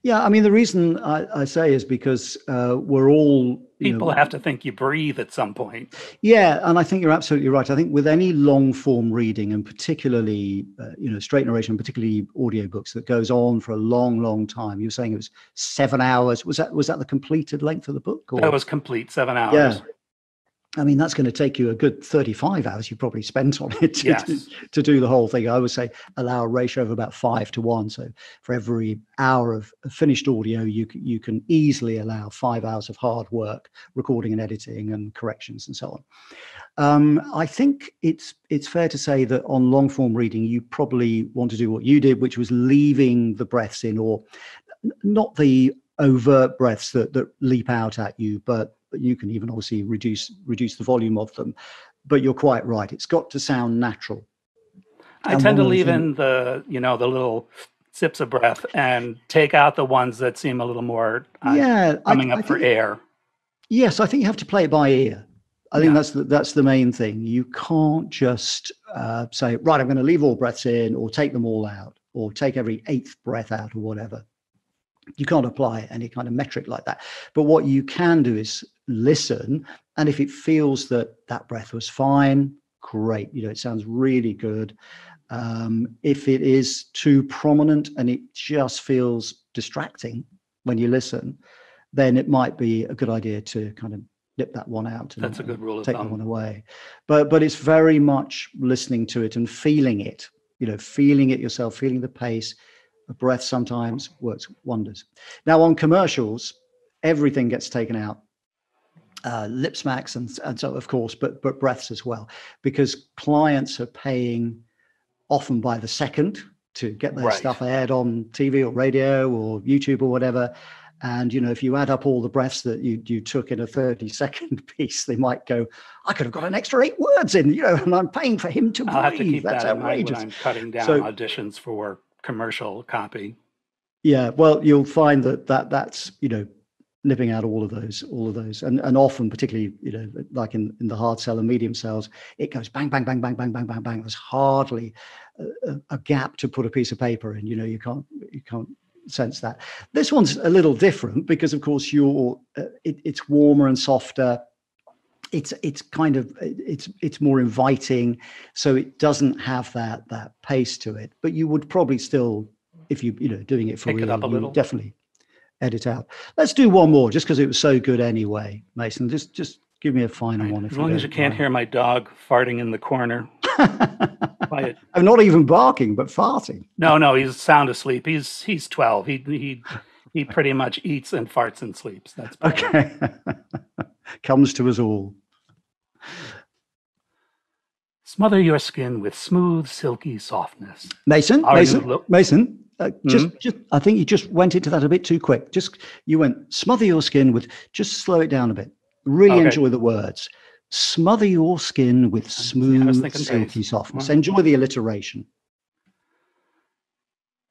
Yeah, I mean, the reason I, I say is because uh, we're all you People know, have to think you breathe at some point. Yeah, and I think you're absolutely right. I think with any long form reading, and particularly, uh, you know, straight narration, particularly audiobooks that goes on for a long, long time. You were saying it was seven hours. Was that was that the completed length of the book? Or? That was complete seven hours. Yeah. I mean, that's going to take you a good 35 hours you probably spent on it to, Yes. to, to do the whole thing. I would say allow a ratio of about five to one. So for every hour of finished audio, you, you can easily allow five hours of hard work, recording and editing and corrections and so on. Um, I think it's it's fair to say that on long form reading, you probably want to do what you did, which was leaving the breaths in, or not the overt breaths that, that leap out at you, but but you can even obviously reduce reduce the volume of them. But you're quite right; it's got to sound natural. I And tend to one of the leave in the you know the little sips of breath and take out the ones that seem a little more uh, yeah, coming I up for think- air. Yes, I think you have to play it by ear. I think Yeah. that's the, that's the main thing. You can't just uh, say, right, I'm going to leave all breaths in, or take them all out, or take every eighth breath out, or whatever. You can't apply any kind of metric like that. But what you can do is listen, and if it feels that that breath was fine, great. You know, it sounds really good. Um, if it is too prominent and it just feels distracting when you listen, then it might be a good idea to kind of nip that one out and That's a good rule take that one away. But but it's very much listening to it and feeling it. You know, feeling it yourself, feeling the pace. A breath sometimes works wonders. Now on commercials, everything gets taken out. Uh, lip smacks and, and so of course, but but breaths as well, because clients are paying often by the second to get their Right. stuff aired on TV or radio or YouTube or whatever. And you know, if you add up all the breaths that you you took in a 30 second piece, they might go, I could have got an extra eight words in, you know, and I'm paying for him to I'll have to breathe. keep That's that in mind outrageous. when I'm cutting down So- auditions for commercial copy. Yeah, well, you'll find that that that's you know nipping out all of those, all of those, and and often, particularly you know, like in in the hard sell and medium sells, it goes bang, bang, bang, bang, bang, bang, bang, bang. There's hardly a, a- a gap to put a piece of paper in. You know, you can't you can't sense that. This one's a little different because, of course, you're uh, it, it's warmer and softer. It's it's kind of it's it's more inviting, so it doesn't have that that pace to it. But you would probably still, if you you know doing it for Pick it real, a you little. definitely edit out. Let's do one more, just because it was so good anyway, Mason. Just just give me a final one. If As long as you can't mind. hear my dog farting in the corner. Quiet. I'm not even barking, but farting. No, no, he's sound asleep. He's he's 12. He he he pretty much eats and farts and sleeps. That's. Okay, comes to us all. Smother your skin with smooth, silky softness. Mason, Are Mason, lo- Mason. Uh, just, Mhm. just. I think you just went into that a bit too quick. Just you went smother your skin with. Just slow it down a bit. Really Okay. enjoy the words. Smother your skin with see, I was smooth, silky pace. softness. Wow. Enjoy the alliteration.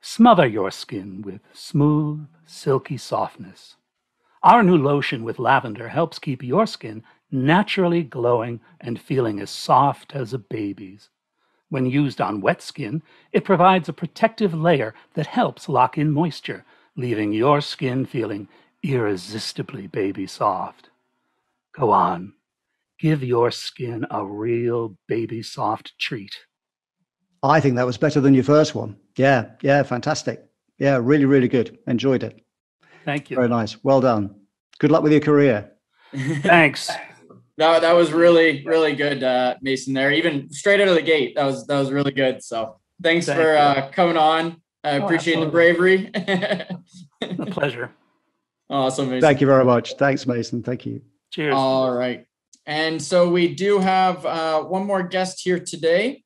Smother your skin with smooth, silky softness. Our new lotion with lavender helps keep your skin naturally glowing and feeling as soft as a baby's. When used on wet skin, it provides a protective layer that helps lock in moisture, leaving your skin feeling irresistibly baby soft. Go on, give your skin a real baby soft treat. I think that was better than your first one. Yeah, yeah, fantastic. Yeah, really, really good. Enjoyed it. Thank you. Very nice. Well done. Good luck with your career. Thanks. That, that was really really good, uh, Mason. There, even straight out of the gate, that was that was really good. So thanks Thank for uh, coming on. I Oh, appreciate the bravery. A pleasure. awesome, Mason. Thank you very much. Thanks, Mason. Thank you. Cheers. All right, and so we do have uh, one more guest here today.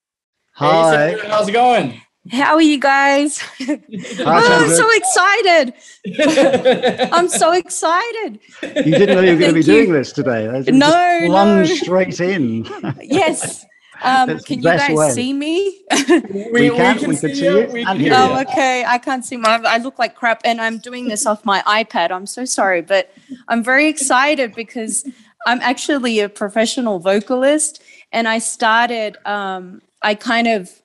Hi. Hey, Sandra, how's it going? How are you guys? Hi, oh, I'm so excited. I'm so excited. You didn't know you were going to be you. doing this today. I No, plunged no. straight in. Yes. Um, can you guys way. see me? We can- we can see you we and can hear hear you. oh, okay. I can't see my. I look like crap, and I'm doing this off my iPad. I'm so sorry, but I'm very excited because I'm actually a professional vocalist, and I started. Um, I kind of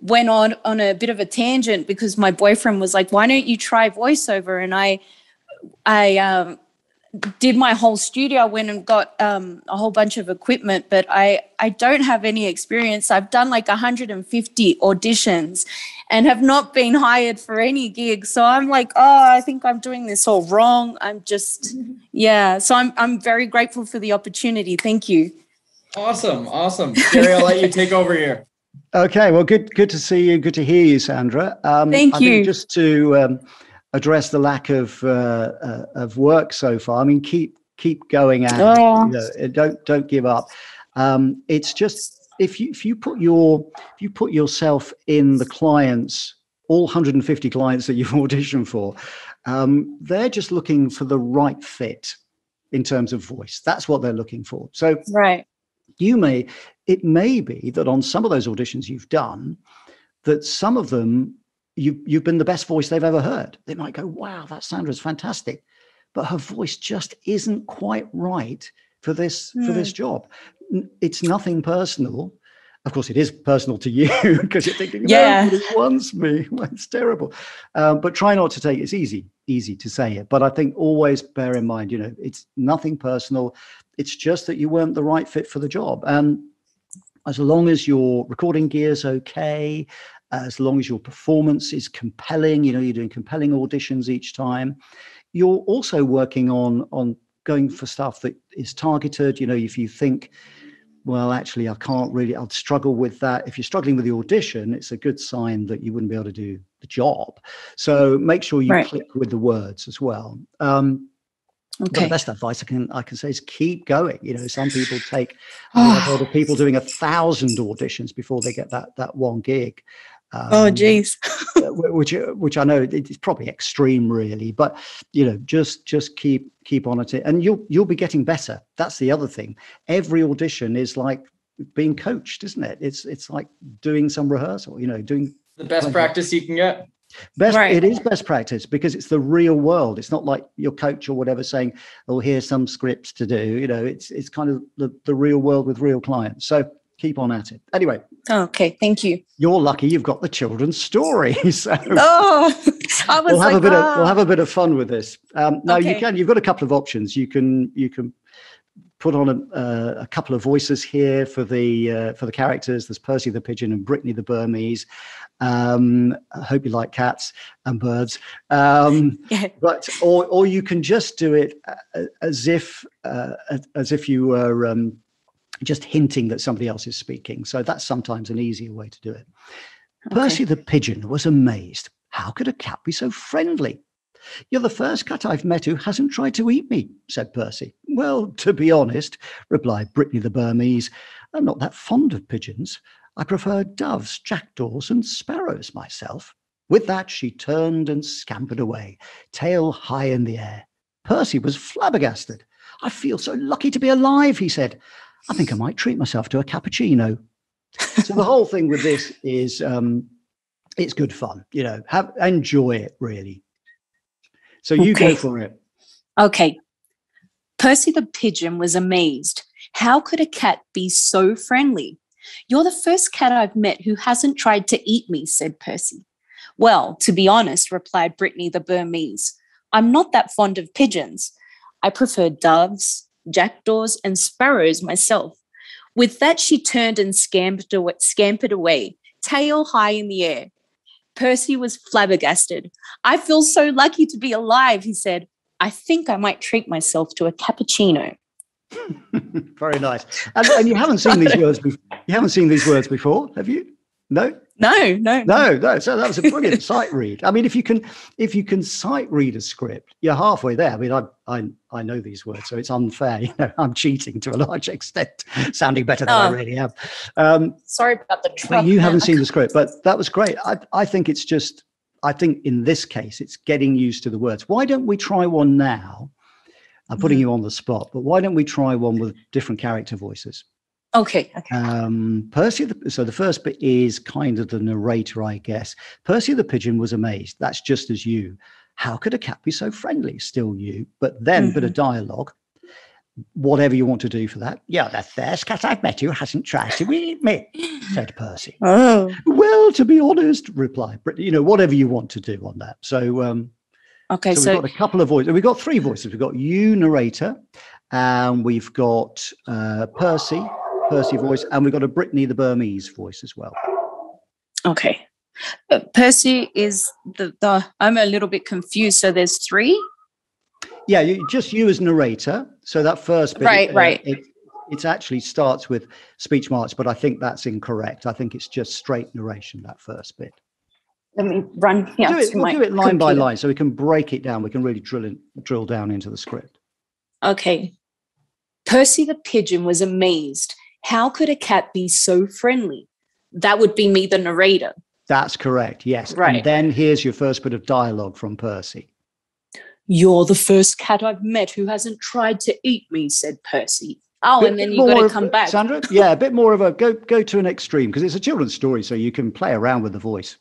went on on a bit of a tangent because my boyfriend was like, "Why don't you try voiceover?" And I, I um, did my whole studio. I went and got um, a whole bunch of equipment, but I I don't have any experience. I've done like 150 auditions, and have not been hired for any gigs. So I'm like, oh, I think I'm doing this all wrong. I'm just, yeah. So I'm I'm very grateful for the opportunity. Thank you. Awesome, awesome. Gary, I'll let you take over here. Okay, well, good, good to see you. Good to hear you, Sandra. Um, Thank I you. just to um, address the lack of uh, uh, of work so far. I mean, keep keep going at it. Oh. You know, uh, don't don't give up. Um, it's just if you if you put your if you put yourself in the clients, all 150 clients that you've auditioned for, um, they're just looking for the right fit in terms of voice. That's what they're looking for. So Right. You may it may be that on some of those auditions you've done that some of them you you've been the best voice they've ever heard. They might go wow that sandra's fantastic but her voice just isn't quite right for this for this job. It's nothing personal. Of course it is personal to you because you're thinking Yeah. nobody wants me. It's terrible. Um, but try not to take it's easy easy to say it but i think always bear in mind you know it's nothing personal it's just that you weren't the right fit for the job. And as long as your recording gear's okay, as long as your performance is compelling, you know, you're doing compelling auditions each time, you're also working on on going for stuff that is targeted. You know, if you think, well, actually, I can't really, I'll struggle with that. If you're struggling with the audition, it's a good sign that you wouldn't be able to do the job. So make sure you Right. click with the words as well. Um, Okay. the best advice I can I can say is keep going. You know, some people take. I've heard of people doing a thousand auditions before they get that that one gig. Oh, Um, geez. wh- which which I know it's probably extreme, really. But you know, just just keep keep on at it, and you'll you'll be getting better. That's the other thing. Every audition is like being coached, isn't it? It's it's like doing some rehearsal. You know, doing The best practice you can get. Best, Right. It is best practice because it's the real world. It's not like your coach or whatever saying, "Oh, here's some scripts to do." You know, it's it's kind of the, the real world with real clients. So keep on at it. Anyway, Okay. Thank you. you're lucky you've got the children's story. So Oh, I was we'll have like, a bit of we'll "Ah." have a bit of fun with this. Um, now you can. You've got a couple of options. You can you can put on a, uh, a couple of voices here for the uh, for the characters. There's Percy the pigeon and Brittany the Burmese. Um, I hope you like cats and birds. Um, Yeah. but or or you can just do it uh, as if uh, as- as if you were um, just hinting that somebody else is speaking. So that's sometimes an easier way to do it. Percy the pigeon was amazed. How could a cat be so friendly? You're the first cat I've met who hasn't tried to eat me, said Percy. Well, to be honest, replied Brittany the Burmese, I'm not that fond of pigeons. I prefer doves, jackdaws, and sparrows myself. With that, she turned and scampered away, tail high in the air. Percy was flabbergasted. I feel so lucky to be alive, he said. I think I might treat myself to a cappuccino. so the whole thing with this is um, it's good fun, you know, have enjoy it really. So you go for it. Okay. Percy the pigeon was amazed. How could a cat be so friendly? You're the first cat I've met who hasn't tried to eat me, said Percy. Well, to be honest, replied Brittany the Burmese, I'm not that fond of pigeons. I prefer doves, jackdaws, and sparrows myself. With that, she turned and scampered away, scampered away, tail high in the air. Percy was flabbergasted. I feel so lucky to be alive, he said. I think I might treat myself to a cappuccino. Very nice. And, and you haven't seen these words before. You haven't seen these words before, have you? No? No, no, No, no. So that was a brilliant sight read. I mean, if you can, if you can sight read a script, you're halfway there. I mean, I, I, I know these words, so it's unfair. You know, I'm cheating to a large extent, sounding better than I Oh. really am. Um, Sorry about the but truck. you haven't seen the script, but that was great. I, I think it's just, I think in this case, it's getting used to the words. Why don't we try one now? I'm putting Mhm. you on the spot, but why don't we try one with different character voices? Okay, okay. Um, Percy, the, so the first bit is kind of the narrator, I guess. Percy the pigeon was amazed. That's just as you. How could a cat be so friendly? Still you. But then, bit of dialogue. Whatever you want to do for that. Yeah, the first cat I've met who hasn't tried to eat me, said Percy. Oh, Well, to be honest, replied Brittany. You know, whatever you want to do on that. So, um, okay. so, So, we've got a couple of voices. We've got three voices. We've got you, narrator, and we've got uh, Percy, Percy voice, and we've got a Brittany the Burmese voice as well. okay. Uh, Percy is the the. I'm a little bit confused. So there's three. Yeah, you, just you as narrator. So that first bit, uh, Right, right. It, it actually starts with speech marks, but I think that's incorrect. I think it's just straight narration. That first bit. Let me run here. do it, we'll do it line by line, so we can break it down. We can really drill in, drill down into the script. Okay. Percy the pigeon was amazed. How could a cat be so friendly? That would be me, the narrator. That's correct. Yes. Right. And then here's your first bit of dialogue from Percy. You're the first cat I've met who hasn't tried to eat me, said Percy. Oh, Bit- and then you got to come back. Sandra. Yeah, a bit more of a go go to an extreme because it's a children's story, so you can play around with the voice.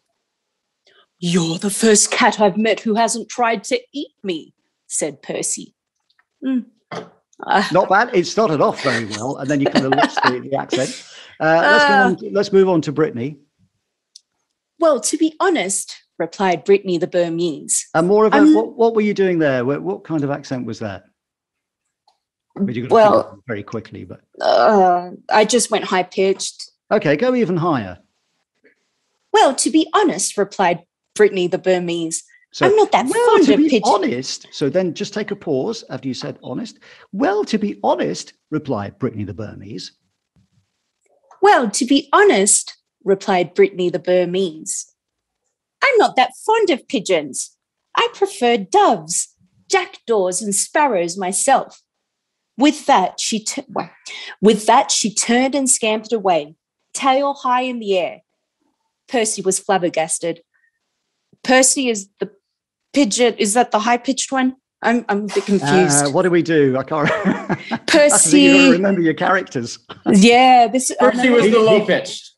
You're the first cat I've met who hasn't tried to eat me, said Percy. Hmm. Uh, Not bad. It started off very well, and then you kind of lost the, the accent. Uh, let's go Ah. on. let's move on to Brittany. well, to be honest, replied Brittany the Burmese. And more of a, I'm- what, what were you doing there? What, what kind of accent was that? I mean, you've got to Well- figure it out very quickly, but Uh, I just went high pitched. okay, go even higher. Well, to be honest, replied Brittany the Burmese, So, I'm not that well, fond to of be pigeons. honest. So then, just take a pause after you said honest. Well, to be honest, replied Brittany the Burmese. Well, to be honest, replied Brittany the Burmese, I'm not that fond of pigeons. I prefer doves, jackdaws, and sparrows myself. With that, she well, with that she turned and scampered away, tail high in the air. Percy was flabbergasted. Percy is the pigeon. Is that the high pitched one? I'm I'm a bit confused. Uh, what do we do? I can't. I think you Percy. to remember your characters. yeah, this. First, was the low pitched.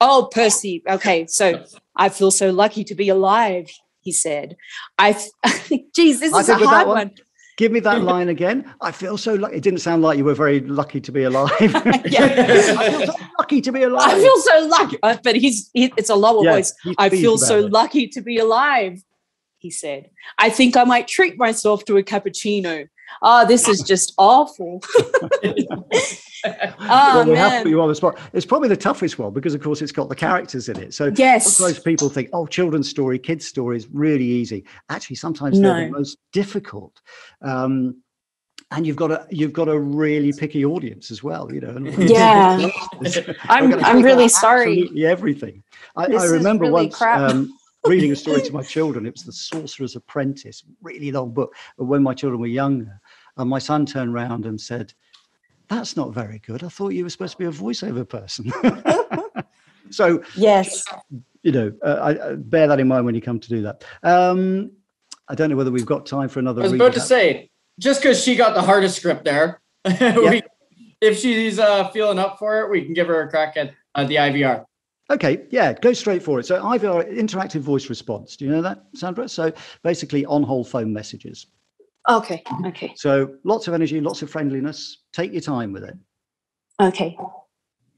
Oh, Percy. Okay, so I feel so lucky to be alive. He said. I. Geez, this I is a think with hard one- one. Give me that line again. I feel so lucky. It didn't sound like you were very lucky to be alive. Yeah. I feel so lucky to be alive. I feel so lucky, but he's he, it's a lower Yeah, voice. I feel so it. lucky to be alive. He said. I think I might treat myself to a cappuccino. Oh, this is just awful. oh well, we have to man. put you on the spot. It's probably the toughest one because, of course, it's got the characters in it. So Yes. sometimes people think, oh, children's story, kids' story is really easy. Actually, sometimes they're the most difficult. Um, and you've got a you've got a really picky audience as well, you know. Yeah. I'm I'm really sorry. Absolutely everything. I, This I is remember really once crap. um, reading a story to my children. It was The Sorcerer's Apprentice, really long book. But when my children were younger, and my son turned around and said, "That's not very good. I thought you were supposed to be a voiceover person." so Yes. you know, uh, I, I bear that in mind when you come to do that. Um, I don't know whether we've got time for another. I was about to that. say, just because she got the hardest script there, we, if she's uh, feeling up for it, we can give her a crack at uh, the IVR. Okay, yeah, go straight for it. So IVR, interactive voice response. Do you know that, Sandra? So basically on-hold phone messages. Okay. Okay. So lots of energy, lots of friendliness. Take your time with it. Okay.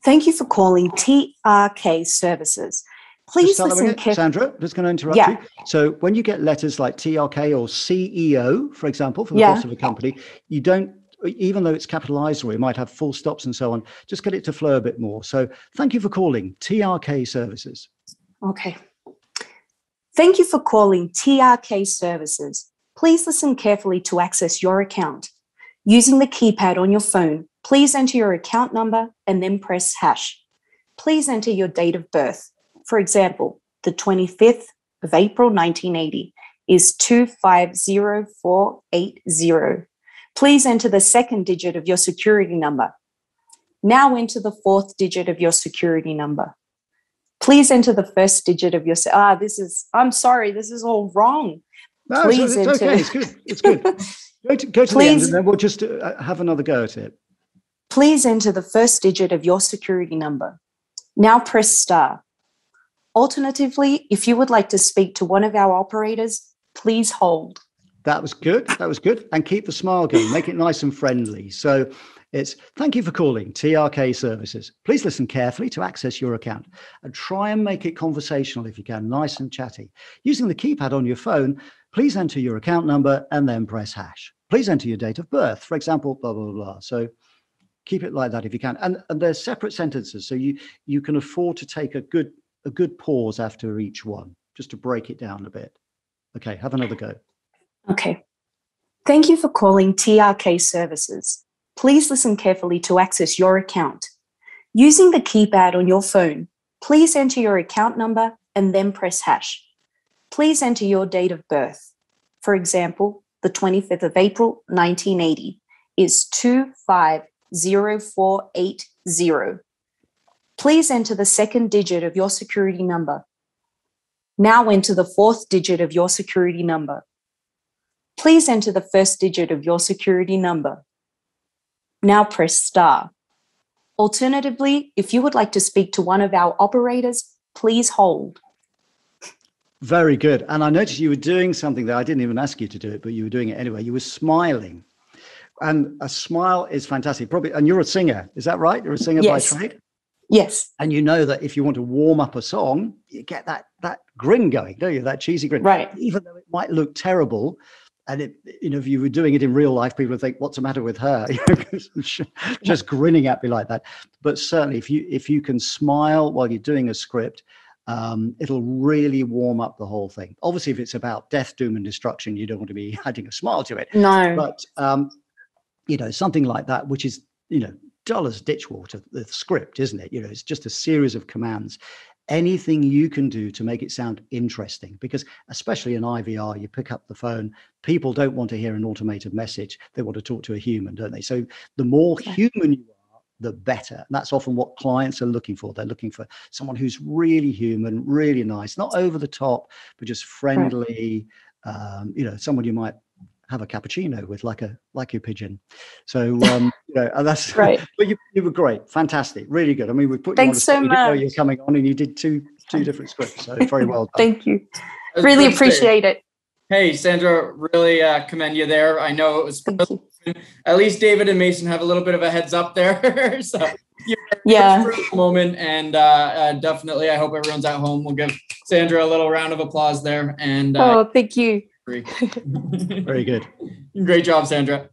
Thank you for calling TRK Services. Please listen carefully. Sandra, just going to interrupt Yeah. you. So when you get letters like TRK or CEO, for example, from the Yeah. boss of a company, you don't, even though it's capitalized or it might have full stops and so on, just get it to flow a bit more. So thank you for calling TRK Services. Okay. Thank you for calling TRK Services. Please listen carefully to access your account. Using the keypad on your phone, please enter your account number and then press hash. Please enter your date of birth. For example, the 25th of April 1980 is 250480. Please enter the second digit of your security number. Now enter the fourth digit of your security number. Please enter the first digit of your. se- Ah, this is. I'm sorry. This is all wrong. No, it's, Please it's enter- okay. It's good. It's good. Go to, go to the end and then we'll just uh, have another go at it. Please enter the first digit of your security number. Now press star. Alternatively, if you would like to speak to one of our operators, please hold. That was good. That was good. And keep the smile going. Make it nice and friendly. So it's thank you for calling TRK Services. Please listen carefully to access your account and try and make it conversational if you can, nice and chatty. Using the keypad on your phone, please enter your account number and then press hash. Please enter your date of birth, for example, blah, blah, blah. So keep it like that if you can. And, and they're separate sentences. So you, you can afford to take a good, a good pause after each one, just to break it down a bit. Okay, have another go. Okay. Thank you for calling TRK Services. Please listen carefully to access your account. Using the keypad on your phone, please enter your account number and then press hash. Please enter your date of birth. For example, the 25th of April, 1980 is 250480. Please enter the second digit of your security number. Now enter the fourth digit of your security number. Please enter the first digit of your security number. Now press star. Alternatively, if you would like to speak to one of our operators, please hold. Very good. And I noticed you were doing something that I didn't even ask you to do it, but you were doing it anyway. You were smiling. And a smile is fantastic. Probably, and you're a singer, is that right? You're a singer Yes. by trade. Yes, And you know that if you want to warm up a song, you get that that grin going, don't you? That cheesy grin. right. Even though it might look terrible, and it, you know, if you were doing it in real life, people would think, "What's the matter with her?" You know, 'cause she- just grinning at me like that. But certainly, if you if you can smile while you're doing a script, um, it'll really warm up the whole thing. Obviously, if it's about death, doom, and destruction, you don't want to be adding a smile to it. No. But um, you know, something like that, which is you know, dull as ditch water, the script, isn't it? You know, it's just a series of commands. Anything you can do to make it sound interesting, because especially in IVR, you pick up the phone, people don't want to hear an automated message. They want to talk to a human, don't they? So the more Yeah. human you are, the better. And that's often what clients are looking for. They're looking for someone who's really human, really nice, not over the top, but just friendly. Um, you know, someone you might have a cappuccino with, like a like your pigeon. So um, you know, and that's Right. But you, you were great, fantastic, really good. I mean, we put Thanks you on so the spot. You didn't know much. you were coming on, and you did two two different scripts. So very well done. Thank you. Really appreciate it. Hey, Sandra, really uh, commend you there. I know it was Thank you. at least David and Mason have a little bit of a heads up there. so Yeah. for moment, and uh, uh, definitely, I hope everyone's at home. We'll give Sandra a little round of applause there. And uh, Oh, thank you. Very good. great job, Sandra.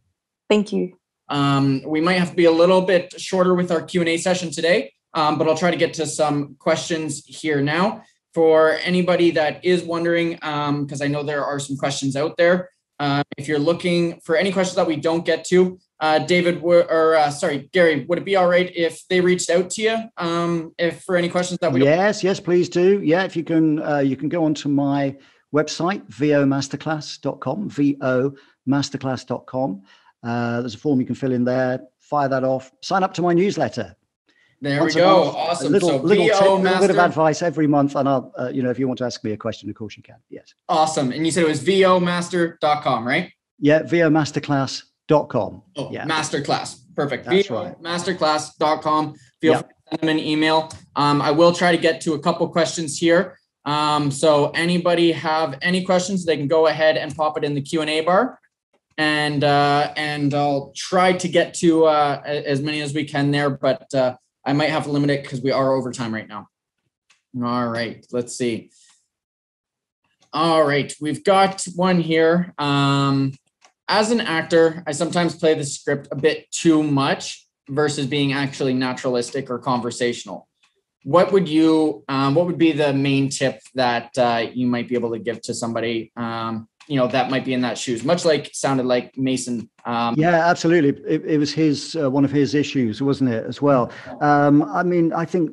Thank you. Um, we might have to be a little bit shorter with our Q and A session today, um, but I'll try to get to some questions here now. For anybody that is wondering, because I know there are some questions out there, uh, if you're looking for any questions that we don't get to, uh, David or uh, sorry, Gary, would it be all right if they reached out to you? Um, if for any questions that we don't Yes, yes, please do. Yeah, if you can, uh, you can go onto my website, vomasterclass.com, vomasterclass.com. Uh, there's a form you can fill in there, fire that off, sign up to my newsletter. there we Once a go. month, Awesome. A little, so little, tip, little bit of advice every month. And I'll, uh, you know, if you want to ask me a question, of course you can. Yes. awesome. And you said it was vomaster.com, right? Yeah, vomasterclass.com. Oh, Yeah. masterclass. Perfect. That's right. Masterclass.com. Feel Yeah. free to send them an email. Um, I will try to get to a couple questions here. Um, so anybody have any questions, they can go ahead and pop it in the Q and A bar. And uh, and I'll try to get to uh, as many as we can there, but uh, I might have to limit it because we are over time right now. All right, let's see. All right, we've got one here. Um, as an actor, I sometimes play the script a bit too much versus being actually naturalistic or conversational. What would you, um, what would be the main tip that uh, you might be able to give to somebody, um, you know, that might be in that shoes? Much like sounded like Mason. Um, Yeah, absolutely. It, it was his uh, one of his issues, wasn't it, as well? Um, I mean, I think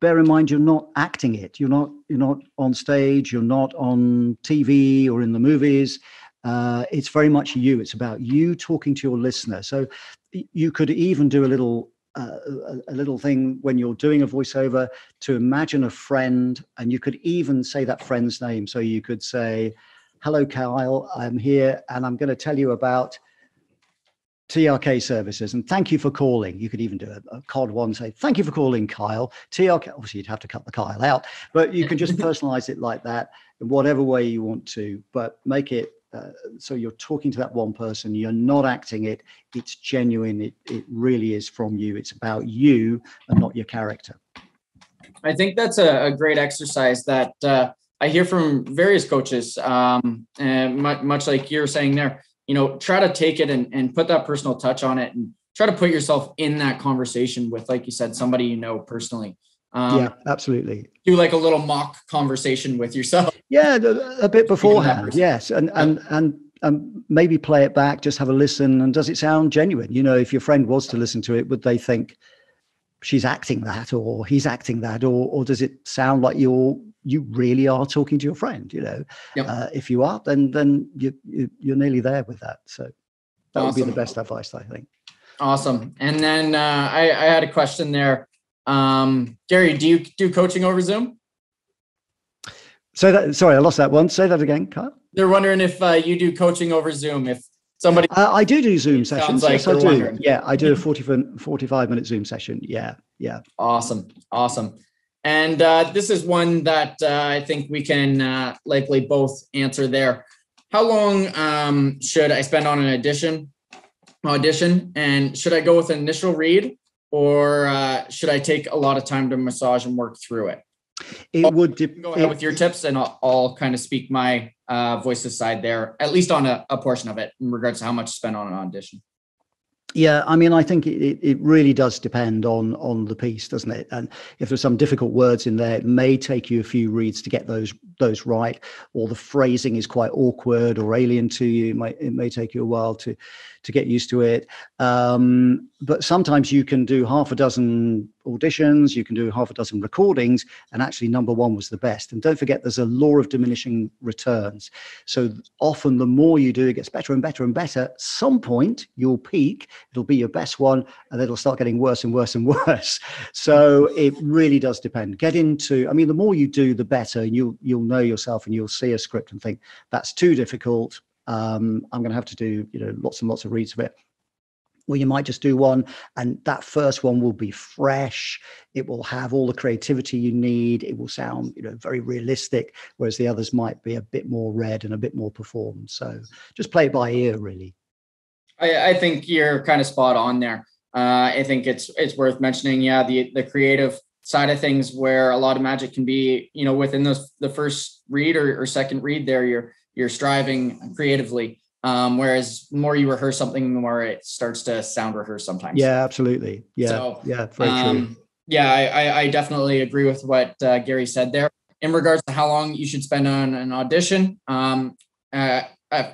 bear in mind you're not acting it. You're not you're not on stage. You're not on TV or in the movies. Uh, it's very much you. It's about you talking to your listener. So you could even do a little uh, a, a, little thing when you're doing a voiceover to imagine a friend, and you could even say that friend's name. So you could say, "Hello, Kyle. I'm here, and I'm going to tell you about." TRK services and thank you for calling. You could even do a, a COD one, say, thank you for calling, Kyle. TRK, obviously, you'd have to cut the Kyle out, but you can just personalize it like that in whatever way you want to, but make it uh, so you're talking to that one person you're not acting it it's genuine it, it really is from you it's about you and not your character. I think that's a, a great exercise that uh, i hear from various coaches um, and much, much like you're saying there you know try to take it and, and put that personal touch on it and try to put yourself in that conversation with like you said somebody you know personally um, yeah, absolutely. Do like a little mock conversation with yourself. Yeah, a, bit beforehand. Yes, and and and and maybe play it back. Just have a listen. And does it sound genuine? You know, if your friend was to listen to it, would they think she's acting that, or he's acting that, or or does it sound like you're you really are talking to your friend? You know, yep. uh, if you are, then then you, you you're nearly there with that. So that awesome. would be the best advice, I think. Awesome. And then uh, I, I had a question there um, Gary, do you do coaching over Zoom? So that sorry, I lost that one. Say that again, Kyle. They're wondering if uh, you do coaching over Zoom. If somebody, uh, I do do Zoom sessions. Like yes, I do. Wondering. Yeah, I do a 40, 45 minute Zoom session. Yeah, yeah. Awesome, awesome. And uh, this is one that uh, I think we can uh, likely both answer there. How long um, should I spend on an audition? Audition, and should I go with an initial read or uh, should I take a lot of time to massage and work through it? It I'll would go ahead it, with your tips, and I'll, I'll kind of speak my uh, voices side there, at least on a, a, portion of it, in regards to how much spent on an audition. Yeah, I mean, I think it, it really does depend on on the piece, doesn't it? And if there's some difficult words in there, it may take you a few reads to get those those right, or the phrasing is quite awkward or alien to you. It might it may take you a while to to get used to it. Um, but sometimes you can do half a dozen auditions, you can do half a dozen recordings, and actually number one was the best. And don't forget, there's a law of diminishing returns. So often the more you do, it gets better and better and better. Some point you'll peak, it'll be your best one, and it'll start getting worse and worse and worse. So it really does depend. Get into, I mean, the more you do, the better. And you'll you'll know yourself and you'll see a script and think that's too difficult um, I'm going to have to do you know lots and lots of reads of it. Well, you might just do one, and that first one will be fresh. It will have all the creativity you need. It will sound, you know, very realistic, whereas the others might be a bit more read and a bit more performed. So just play by ear, really. I, I think you're kind of spot on there. Uh, I think it's it's worth mentioning. Yeah, the the creative side of things where a lot of magic can be, you know, within those the first read or, or second read there, you're you're striving creatively. Um, whereas more you rehearse something, the more it starts to sound rehearsed sometimes. Yeah, absolutely. Yeah, so, yeah, very um, true. Yeah, I, I definitely agree with what uh, Gary said there. In regards to how long you should spend on an audition, um, uh, uh,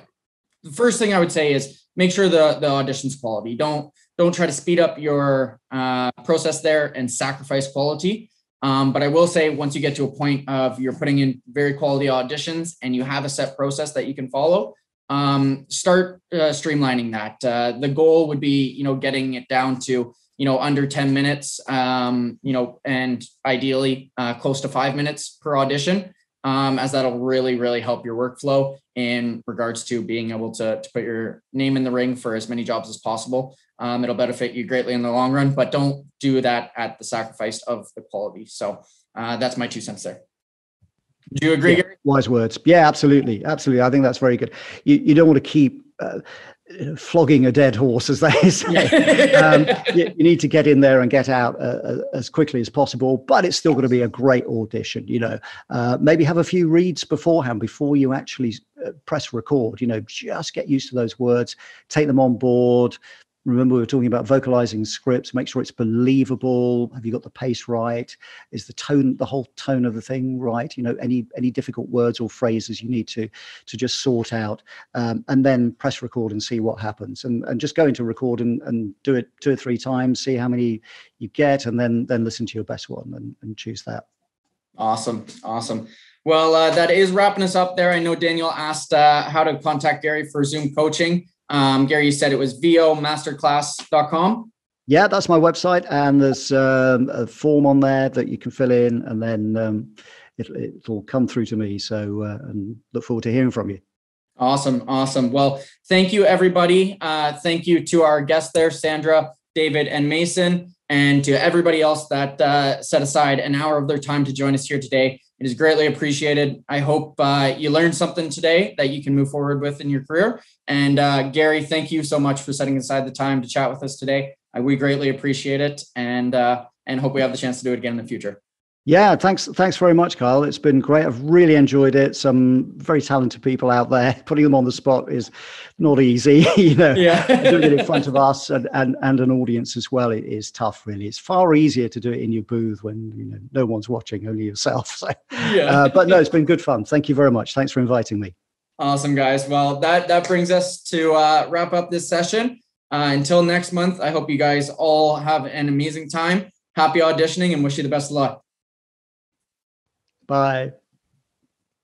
the first thing I would say is make sure the the audition's quality. Don't don't try to speed up your uh, process there and sacrifice quality. Um, but I will say, once you get to a point of you're putting in very quality auditions and you have a set process that you can follow, um, start uh, streamlining that. Uh, the goal would be, you know, getting it down to, you know, under 10 minutes, um, you know, and ideally uh, close to five minutes per audition, um, as that'll really, really help your workflow in regards to being able to, to put your name in the ring for as many jobs as possible. Um, it'll benefit you greatly in the long run, but don't do that at the sacrifice of the quality. So uh, that's my two cents there. Do you agree? Yeah, wise words. Yeah, absolutely, absolutely. I think that's very good. You you don't want to keep. Uh, flogging a dead horse, as they say. um, you, you, need to get in there and get out uh, uh, as quickly as possible, but it's still going to be a great audition. You know, uh, maybe have a few reads beforehand before you actually uh, press record. You know, just get used to those words, take them on board, Remember, we were talking about vocalizing scripts. Make sure it's believable. Have you got the pace right? Is the tone, the whole tone of the thing right? You know, any any difficult words or phrases you need to to just sort out, um, and then press record and see what happens. And and just go into record and, and do it two or three times. See how many you get, and then then listen to your best one and, and choose that. Awesome, awesome. Well, uh, that is wrapping us up there. I know Daniel asked uh, how to contact Gary for Zoom coaching. Um, Gary, you said it was vomasterclass.com. Yeah, that's my website, and there's um, a form on there that you can fill in, and then um, it, it'll come through to me. So, uh, and look forward to hearing from you. Awesome, awesome. Well, thank you, everybody. Uh, thank you to our guests there, Sandra, David, and Mason, and to everybody else that uh, set aside an hour of their time to join us here today. It is greatly appreciated. I hope uh, you learned something today that you can move forward with in your career. And uh, Gary, thank you so much for setting aside the time to chat with us today. Uh, we greatly appreciate it, and uh, and hope we have the chance to do it again in the future. Yeah, thanks. Thanks very much, Kyle. It's been great. I've really enjoyed it. Some very talented people out there. Putting them on the spot is not easy. you know, yeah. doing it in front of us and, and, and an audience as well. It is tough, really. It's far easier to do it in your booth when you know no one's watching, only yourself. So, Yeah. uh, but no, it's been good fun. Thank you very much. Thanks for inviting me. Awesome, guys. Well, that that brings us to uh, wrap up this session. Uh, until next month, I hope you guys all have an amazing time. Happy auditioning, and wish you the best of luck. Bye.